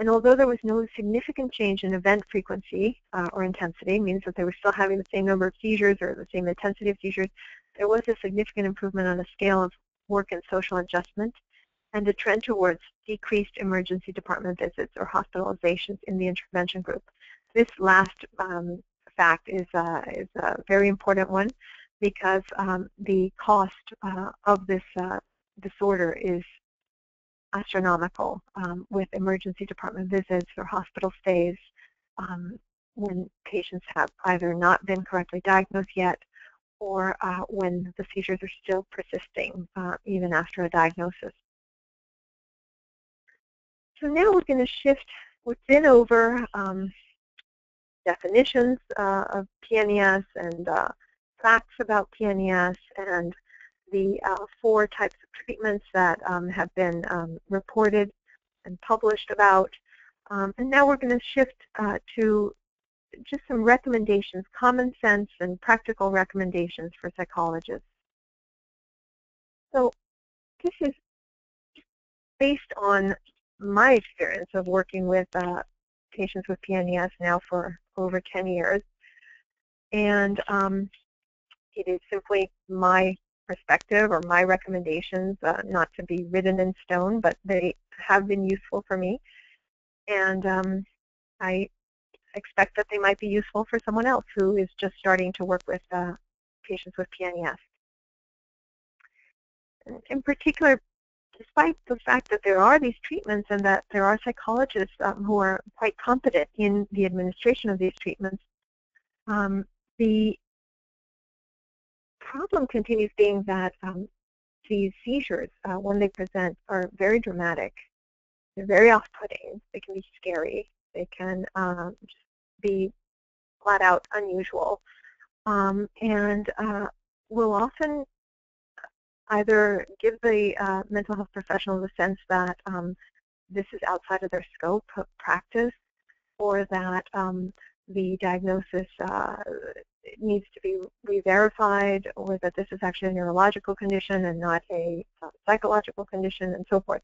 and although there was no significant change in event frequency uh, or intensity, means that they were still having the same number of seizures or the same intensity of seizures, there was a significant improvement on the scale of work and social adjustment and a trend towards decreased emergency department visits or hospitalizations in the intervention group. This last um, fact, is, uh, is a very important one because um, the cost uh, of this uh, disorder is astronomical um, with emergency department visits or hospital stays um, when patients have either not been correctly diagnosed yet or uh, when the seizures are still persisting uh, even after a diagnosis. So now we're going to shift, been over um, definitions uh, of PNES and uh, facts about PNES and the uh, four types of treatments that um, have been um, reported and published about. Um, and now we're going to shift uh, to just some recommendations, common sense and practical recommendations for psychologists. So this is based on my experience of working with uh, patients with PNES now for over 10 years. And um, it is simply my perspective or my recommendations, uh, not to be written in stone, but they have been useful for me. And um, I expect that they might be useful for someone else who is just starting to work with uh, patients with PNES. In particular, despite the fact that there are these treatments and that there are psychologists um, who are quite competent in the administration of these treatments, um, the problem continues being that um, these seizures, uh, when they present, are very dramatic. They're very off-putting. They can be scary. They can um, be flat out unusual. Um, and uh, will often either give the uh, mental health professional the sense that um, this is outside of their scope of practice or that um, the diagnosis uh, needs to be re-verified or that this is actually a neurological condition and not a uh, psychological condition and so forth.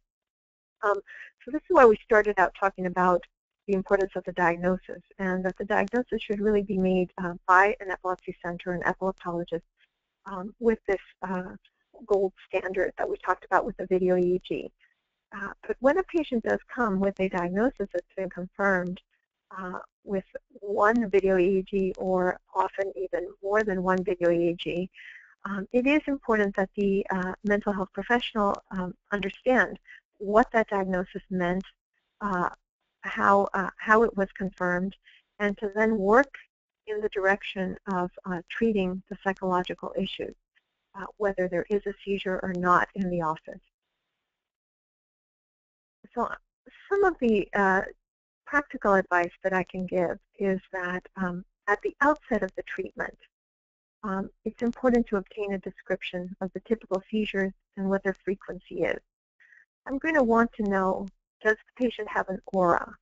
Um, so this is why we started out talking about the importance of the diagnosis and that the diagnosis should really be made uh, by an epilepsy center, an epileptologist, um, with this uh, gold standard that we talked about with the video EEG. Uh, but when a patient does come with a diagnosis that's been confirmed uh, with one video EEG or often even more than one video EEG, um, it is important that the uh, mental health professional um, understand what that diagnosis meant, uh, how, uh, how it was confirmed, and to then work in the direction of uh, treating the psychological issues, uh, whether there is a seizure or not in the office. So some of the practical advice that I can give is that um, at the outset of the treatment, um, it's important to obtain a description of the typical seizures and what their frequency is. I'm going to want to know does the patient have an aura?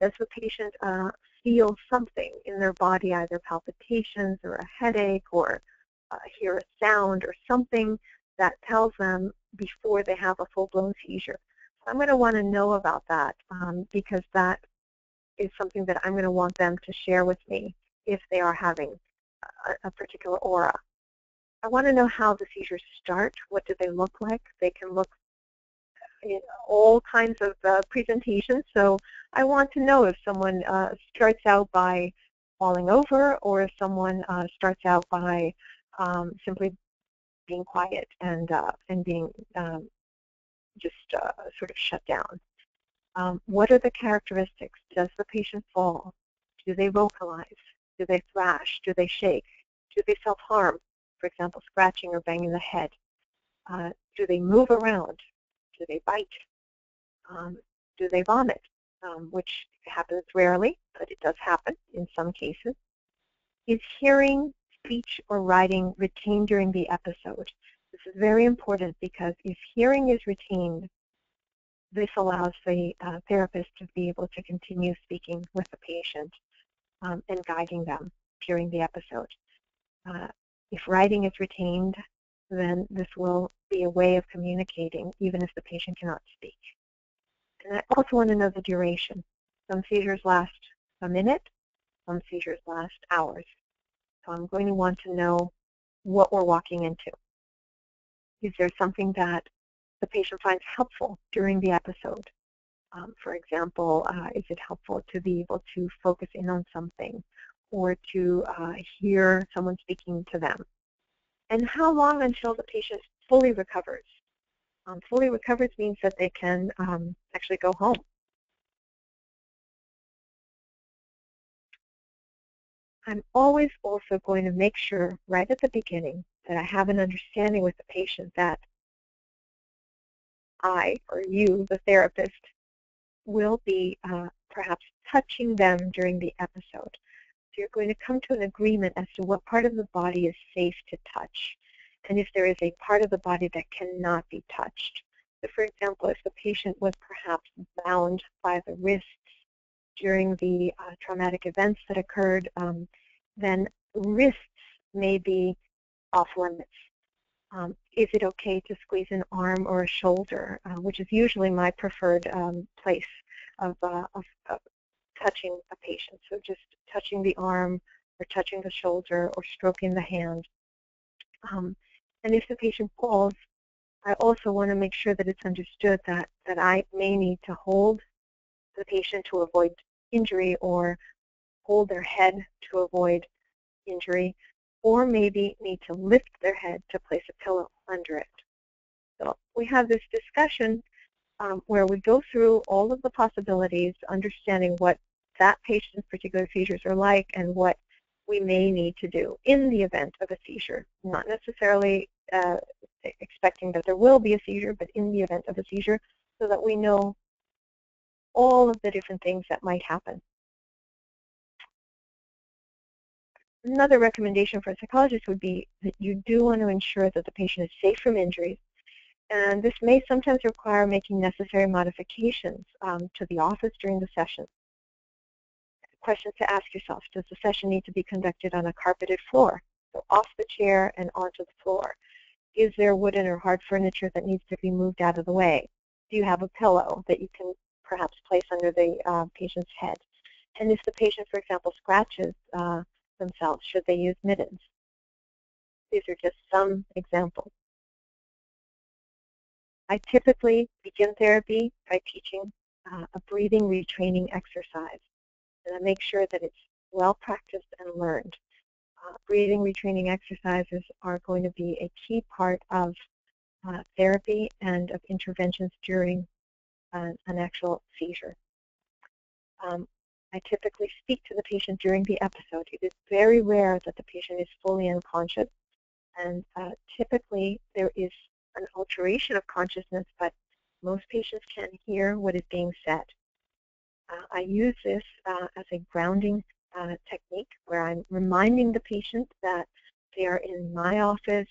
Does the patient uh, feel something in their body, either palpitations or a headache or uh, hear a sound or something that tells them before they have a full-blown seizure? So I'm going to want to know about that um, because that is something that I'm going to want them to share with me if they are having a, a particular aura. I want to know how the seizures start. What do they look like? They can look in all kinds of uh, presentations. So I want to know if someone uh, starts out by falling over or if someone uh, starts out by um, simply being quiet and, uh, and being um, just uh, sort of shut down. Um, what are the characteristics? Does the patient fall? Do they vocalize? Do they thrash? Do they shake? Do they self-harm? For example, scratching or banging the head. Uh, do they move around? Do they bite? Um, do they vomit? Um, which happens rarely, but it does happen in some cases. Is hearing, speech, or writing retained during the episode? This is very important because if hearing is retained, this allows the uh, therapist to be able to continue speaking with the patient um, and guiding them during the episode. Uh, if writing is retained, then this will be a way of communicating even if the patient cannot speak. And I also want to know the duration. Some seizures last a minute, some seizures last hours. So I'm going to want to know what we're walking into. Is there something that the patient finds helpful during the episode? Um, for example, uh, is it helpful to be able to focus in on something? or to uh, hear someone speaking to them. And how long until the patient fully recovers? Um, fully recovers means that they can um, actually go home. I'm always also going to make sure right at the beginning that I have an understanding with the patient that I or you, the therapist, will be uh, perhaps touching them during the episode. So you're going to come to an agreement as to what part of the body is safe to touch and if there is a part of the body that cannot be touched. So for example, if the patient was perhaps bound by the wrists during the uh, traumatic events that occurred, um, then wrists may be off limits. Um, is it okay to squeeze an arm or a shoulder, uh, which is usually my preferred um, place of, uh, of, of, touching a patient. So just touching the arm or touching the shoulder or stroking the hand. Um, and if the patient falls, I also want to make sure that it's understood that, that I may need to hold the patient to avoid injury or hold their head to avoid injury or maybe need to lift their head to place a pillow under it. So we have this discussion um, where we go through all of the possibilities, understanding what that patient's particular seizures are like and what we may need to do in the event of a seizure, not necessarily uh, expecting that there will be a seizure, but in the event of a seizure so that we know all of the different things that might happen. Another recommendation for a psychologist would be that you do want to ensure that the patient is safe from injuries. And this may sometimes require making necessary modifications um, to the office during the session. Questions to ask yourself, does the session need to be conducted on a carpeted floor? So off the chair and onto the floor. Is there wooden or hard furniture that needs to be moved out of the way? Do you have a pillow that you can perhaps place under the uh, patient's head? And if the patient, for example, scratches uh, themselves? Should they use mittens? These are just some examples. I typically begin therapy by teaching uh, a breathing retraining exercise. And I make sure that it's well practiced and learned. Uh, breathing retraining exercises are going to be a key part of uh, therapy and of interventions during uh, an actual seizure. Um, I typically speak to the patient during the episode. It is very rare that the patient is fully unconscious, and uh, typically there is an alteration of consciousness, but most patients can hear what is being said. Uh, I use this uh, as a grounding uh, technique where I'm reminding the patient that they are in my office.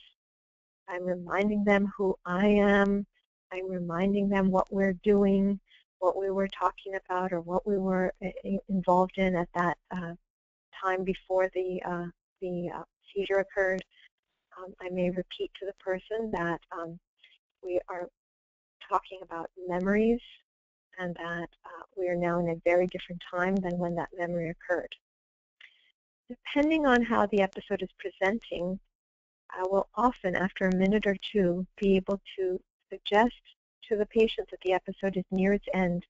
I'm reminding them who I am. I'm reminding them what we're doing what we were talking about or what we were uh, involved in at that uh, time before the, uh, the uh, seizure occurred. Um, I may repeat to the person that um, we are talking about memories and that uh, we are now in a very different time than when that memory occurred. Depending on how the episode is presenting, I will often, after a minute or two, be able to suggest to the patient that the episode is near its end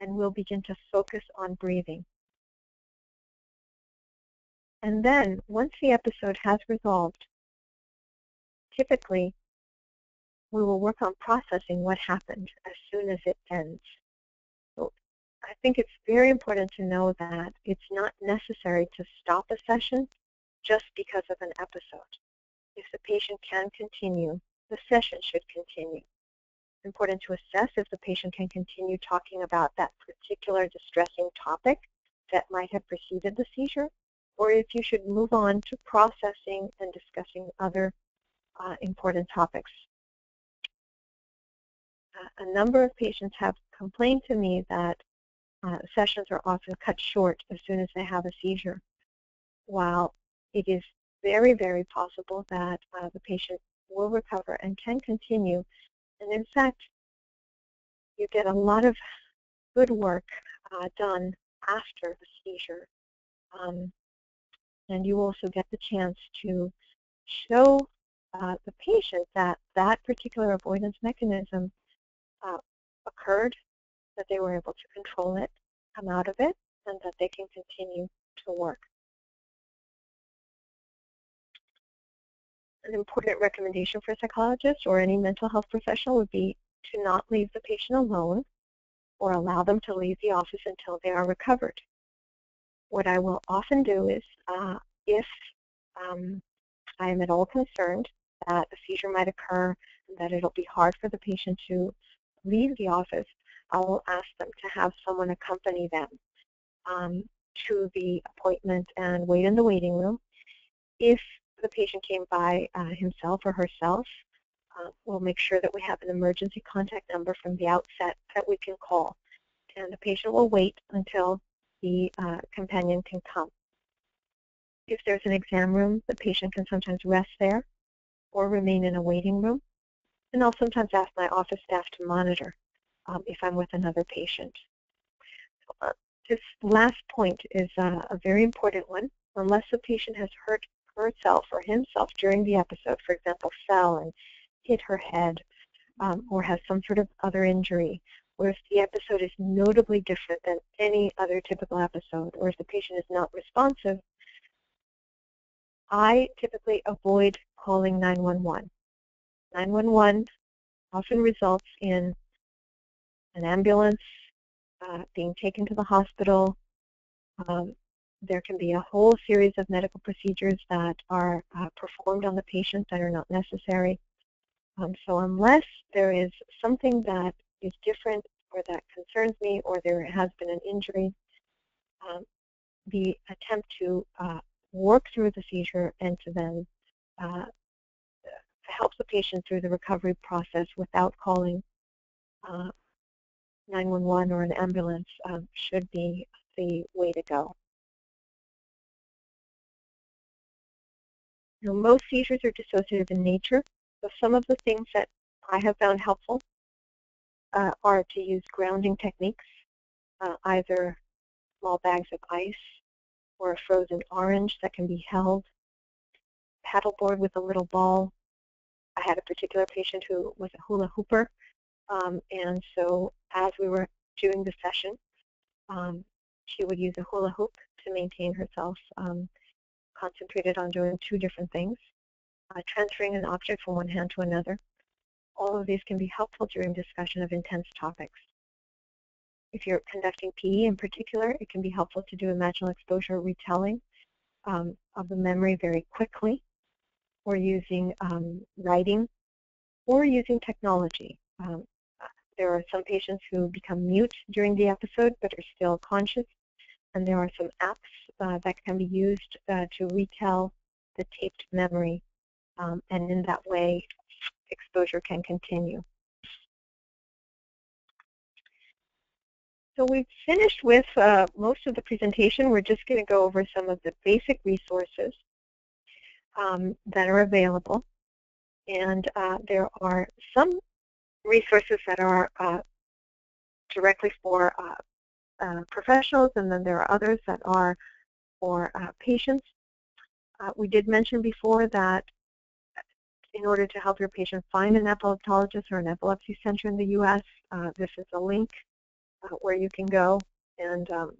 and we'll begin to focus on breathing. And then, once the episode has resolved, typically we will work on processing what happened as soon as it ends. So I think it's very important to know that it's not necessary to stop a session just because of an episode. If the patient can continue, the session should continue important to assess if the patient can continue talking about that particular distressing topic that might have preceded the seizure, or if you should move on to processing and discussing other uh, important topics. Uh, a number of patients have complained to me that uh, sessions are often cut short as soon as they have a seizure. While it is very, very possible that uh, the patient will recover and can continue and in fact, you get a lot of good work uh, done after the seizure. Um, and you also get the chance to show uh, the patient that that particular avoidance mechanism uh, occurred, that they were able to control it, come out of it, and that they can continue to work. An important recommendation for a psychologist or any mental health professional would be to not leave the patient alone or allow them to leave the office until they are recovered. What I will often do is, uh, if um, I am at all concerned that a seizure might occur and that it'll be hard for the patient to leave the office, I will ask them to have someone accompany them um, to the appointment and wait in the waiting room. If the patient came by uh, himself or herself, uh, we'll make sure that we have an emergency contact number from the outset that we can call. And the patient will wait until the uh, companion can come. If there's an exam room, the patient can sometimes rest there or remain in a waiting room. And I'll sometimes ask my office staff to monitor um, if I'm with another patient. Uh, this last point is uh, a very important one. Unless the patient has hurt herself or himself during the episode, for example, fell and hit her head um, or has some sort of other injury, or if the episode is notably different than any other typical episode, or if the patient is not responsive, I typically avoid calling 911. 911 often results in an ambulance uh, being taken to the hospital. Um, there can be a whole series of medical procedures that are uh, performed on the patient that are not necessary. Um, so unless there is something that is different or that concerns me or there has been an injury, um, the attempt to uh, work through the seizure and to then uh, help the patient through the recovery process without calling uh, 911 or an ambulance um, should be the way to go. You know, most seizures are dissociative in nature, so some of the things that I have found helpful uh, are to use grounding techniques, uh, either small bags of ice or a frozen orange that can be held, paddleboard with a little ball. I had a particular patient who was a hula hooper, um, and so as we were doing the session, um, she would use a hula hoop to maintain herself um, concentrated on doing two different things, uh, transferring an object from one hand to another. All of these can be helpful during discussion of intense topics. If you're conducting PE in particular, it can be helpful to do imaginal exposure retelling um, of the memory very quickly, or using um, writing, or using technology. Um, there are some patients who become mute during the episode but are still conscious, and there are some apps uh, that can be used uh, to retell the taped memory, um, and in that way, exposure can continue. So we've finished with uh, most of the presentation. We're just going to go over some of the basic resources um, that are available. And uh, there are some resources that are uh, directly for uh, uh, professionals, and then there are others that are for uh, patients. we did mention before that in order to help your patient find an epileptologist or an epilepsy center in the U.S., this is a link uh, where you can go and um,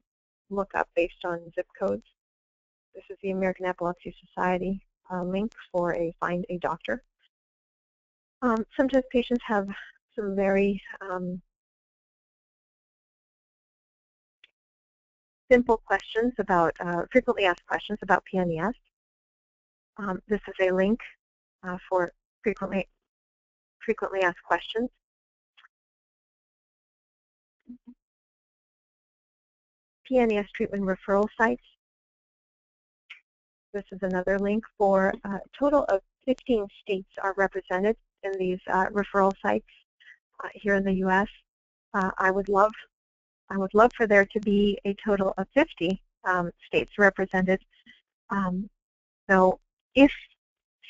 look up based on zip codes. This is the American Epilepsy Society uh, link for a find a doctor. Um, sometimes patients have some very um, simple questions about, uh, frequently asked questions about PNES. Um, this is a link uh, for frequently, frequently asked questions. PNES treatment referral sites. This is another link for a uh, total of 15 states are represented in these uh, referral sites uh, here in the U.S. I would love, I would love for there to be a total of 50 um, states represented. Um, so, if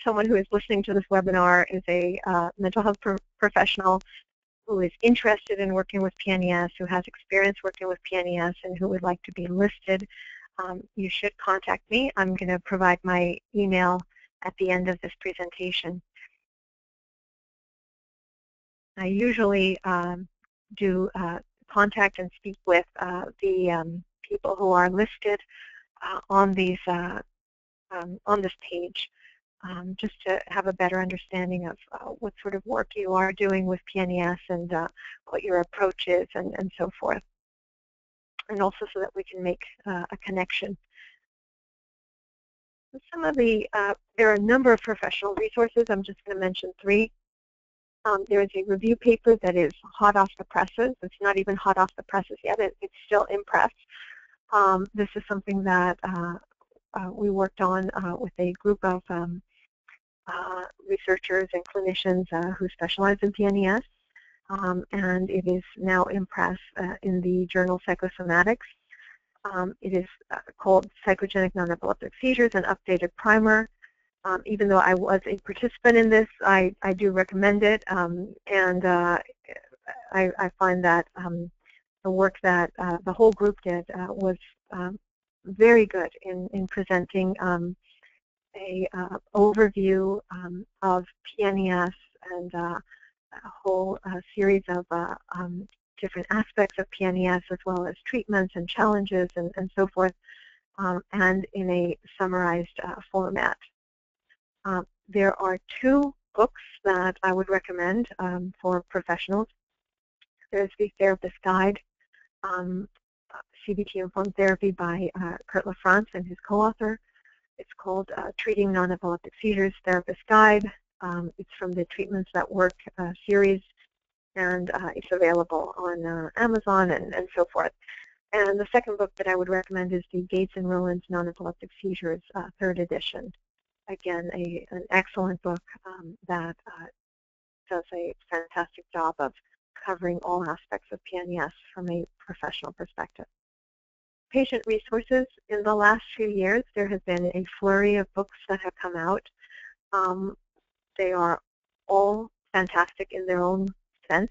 someone who is listening to this webinar is a uh, mental health pro professional who is interested in working with PNES, who has experience working with PNES, and who would like to be listed, um, you should contact me. I'm going to provide my email at the end of this presentation. I usually um, do uh, contact and speak with uh, the um, people who are listed uh, on these uh, um, on this page. um, just to have a better understanding of uh, what sort of work you are doing with PNES and uh, what your approach is and, and so forth. And also so that we can make uh, a connection. Some of the, there are a number of professional resources. I'm just going to mention three. Um, there is a review paper that is hot off the presses. It's not even hot off the presses yet. It, it's still in press. Um, this is something that uh, uh, we worked on uh, with a group of um, uh, researchers and clinicians uh, who specialize in PNES. Um, and it is now in press uh, in the journal Psychosomatics. Um, it is called Psychogenic Non-Epileptic Seizures, an updated primer. Um, even though I was a participant in this, I, I do recommend it, um, and uh, I, I, find that um, the work that uh, the whole group did uh, was um, very good in, in presenting um, a uh, overview um, of PNES and uh, a whole uh, series of um, different aspects of PNES as well as treatments and challenges and, and so forth, um, and in a summarized format. Uh, there are two books that I would recommend um, for professionals. There's the Therapist Guide, um, CBT-Informed Therapy by uh, Curt LaFrance and his co-author. It's called uh, Treating Non-Epileptic Seizures Therapist Guide. Um, it's from the Treatments That Work uh, series, and uh, it's available on uh, Amazon and, and so forth. And the second book that I would recommend is the Gates and Rowan's Non-Epileptic Seizures, uh, third edition again, a, an excellent book um, that uh, does a fantastic job of covering all aspects of PNES from a professional perspective. Patient resources. In the last few years, there has been a flurry of books that have come out. Um, they are all fantastic in their own sense.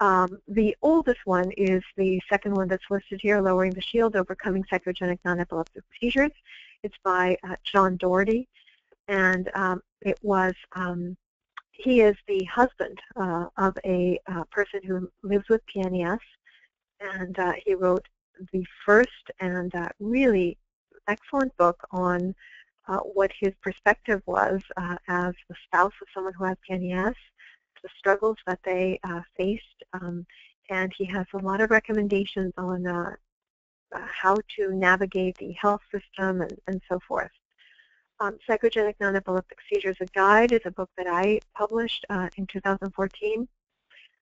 Um, the oldest one is the second one that's listed here, Lowering the Shield, Overcoming Psychogenic Non-Epileptic Seizures. It's by uh, John Doherty and um, it was um, he is the husband uh, of a uh, person who lives with PNES, and uh, he wrote the first and uh, really excellent book on uh, what his perspective was uh, as the spouse of someone who has PNES, the struggles that they faced, um, and he has a lot of recommendations on how to navigate the health system and, and so forth. Um, Psychogenic Non-Epileptic Seizures, A Guide is a book that I published uh, in 2014.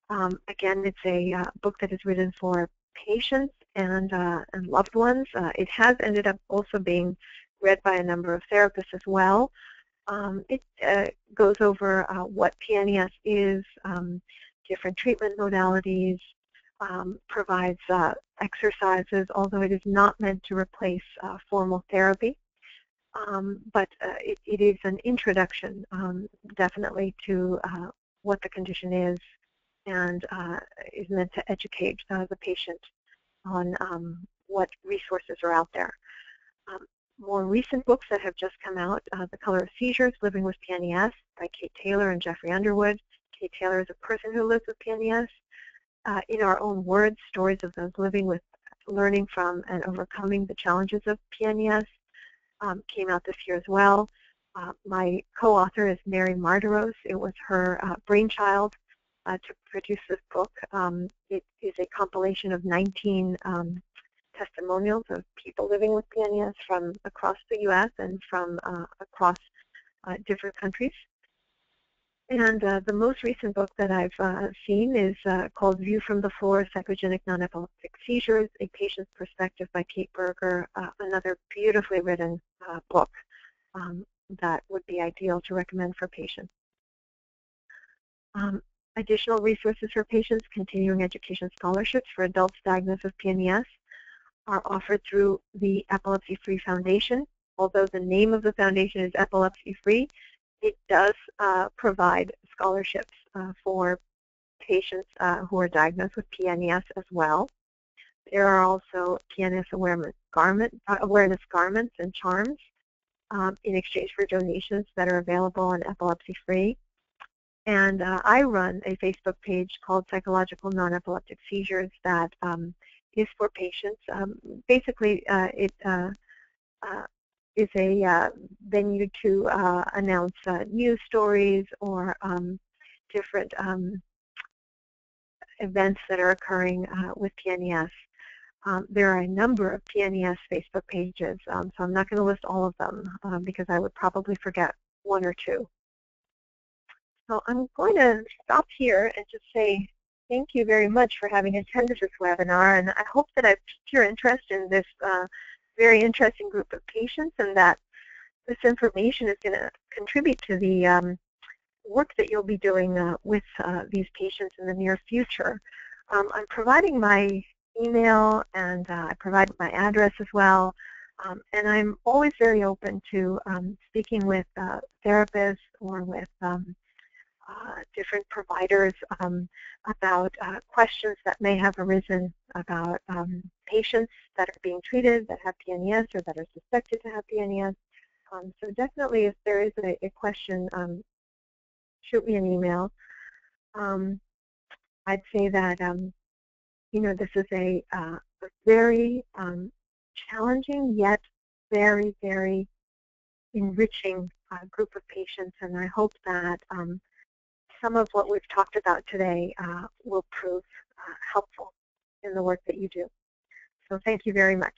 Um, again, it's a uh, book that is written for patients and, uh, and loved ones. Uh, it has ended up also being read by a number of therapists as well. Um, it uh, goes over uh, what PNES is, um, different treatment modalities, um, provides exercises, although it is not meant to replace formal therapy. Um, but uh, it, it is an introduction, um, definitely, to uh, what the condition is and uh, is meant to educate uh, the patient on um, what resources are out there. Um, more recent books that have just come out, uh, The Color of Seizures, Living with PNES by Kate Taylor and Jeffrey Underwood. Kate Taylor is a person who lives with PNES. Uh, in our own words, stories of those living with learning from and overcoming the challenges of PNES um, came out this year as well. Uh, my co-author is Mary Marderos. It was her uh, brainchild uh, to produce this book. Um, it is a compilation of 19 um, testimonials of people living with PNES from across the U.S. and from uh, across uh, different countries. And uh, the most recent book that I've uh, seen is uh, called View from the Floor, Psychogenic Non-Epileptic Seizures, A Patient's Perspective by Kate Berger, uh, another beautifully written uh, book um, that would be ideal to recommend for patients. Um, additional resources for patients, continuing education scholarships for adults diagnosed with PNES are offered through the Epilepsy Free Foundation. Although the name of the foundation is Epilepsy Free, it does uh, provide scholarships uh, for patients uh, who are diagnosed with PNES as well. There are also garment, uh, awareness garments and charms um, in exchange for donations that are available on Epilepsy Free. And uh, I run a Facebook page called Psychological Non-Epileptic Seizures that um, is for patients. Um, basically, uh, it is a uh, venue to uh, announce uh, news stories or um, different um, events that are occurring uh, with PNES. Um, there are a number of PNES Facebook pages, um, so I'm not going to list all of them um, because I would probably forget one or two. So I'm going to stop here and just say thank you very much for having attended this webinar, and I hope that I've piqued your interest in this uh, very interesting group of patients and that this information is going to contribute to the um, work that you'll be doing uh, with uh, these patients in the near future. Um, I'm providing my email and uh, I provide my address as well. Um, and I'm always very open to um, speaking with uh, therapists or with um, uh, different providers um, about uh, questions that may have arisen about um, patients that are being treated that have PNES or that are suspected to have PNES. Um, so definitely if there is a, a question, shoot me an email. I'd say that you know, this is a, uh, very um, challenging yet very, very enriching uh, group of patients, and I hope that um, some of what we've talked about today uh, will prove uh, helpful in the work that you do. So thank you very much.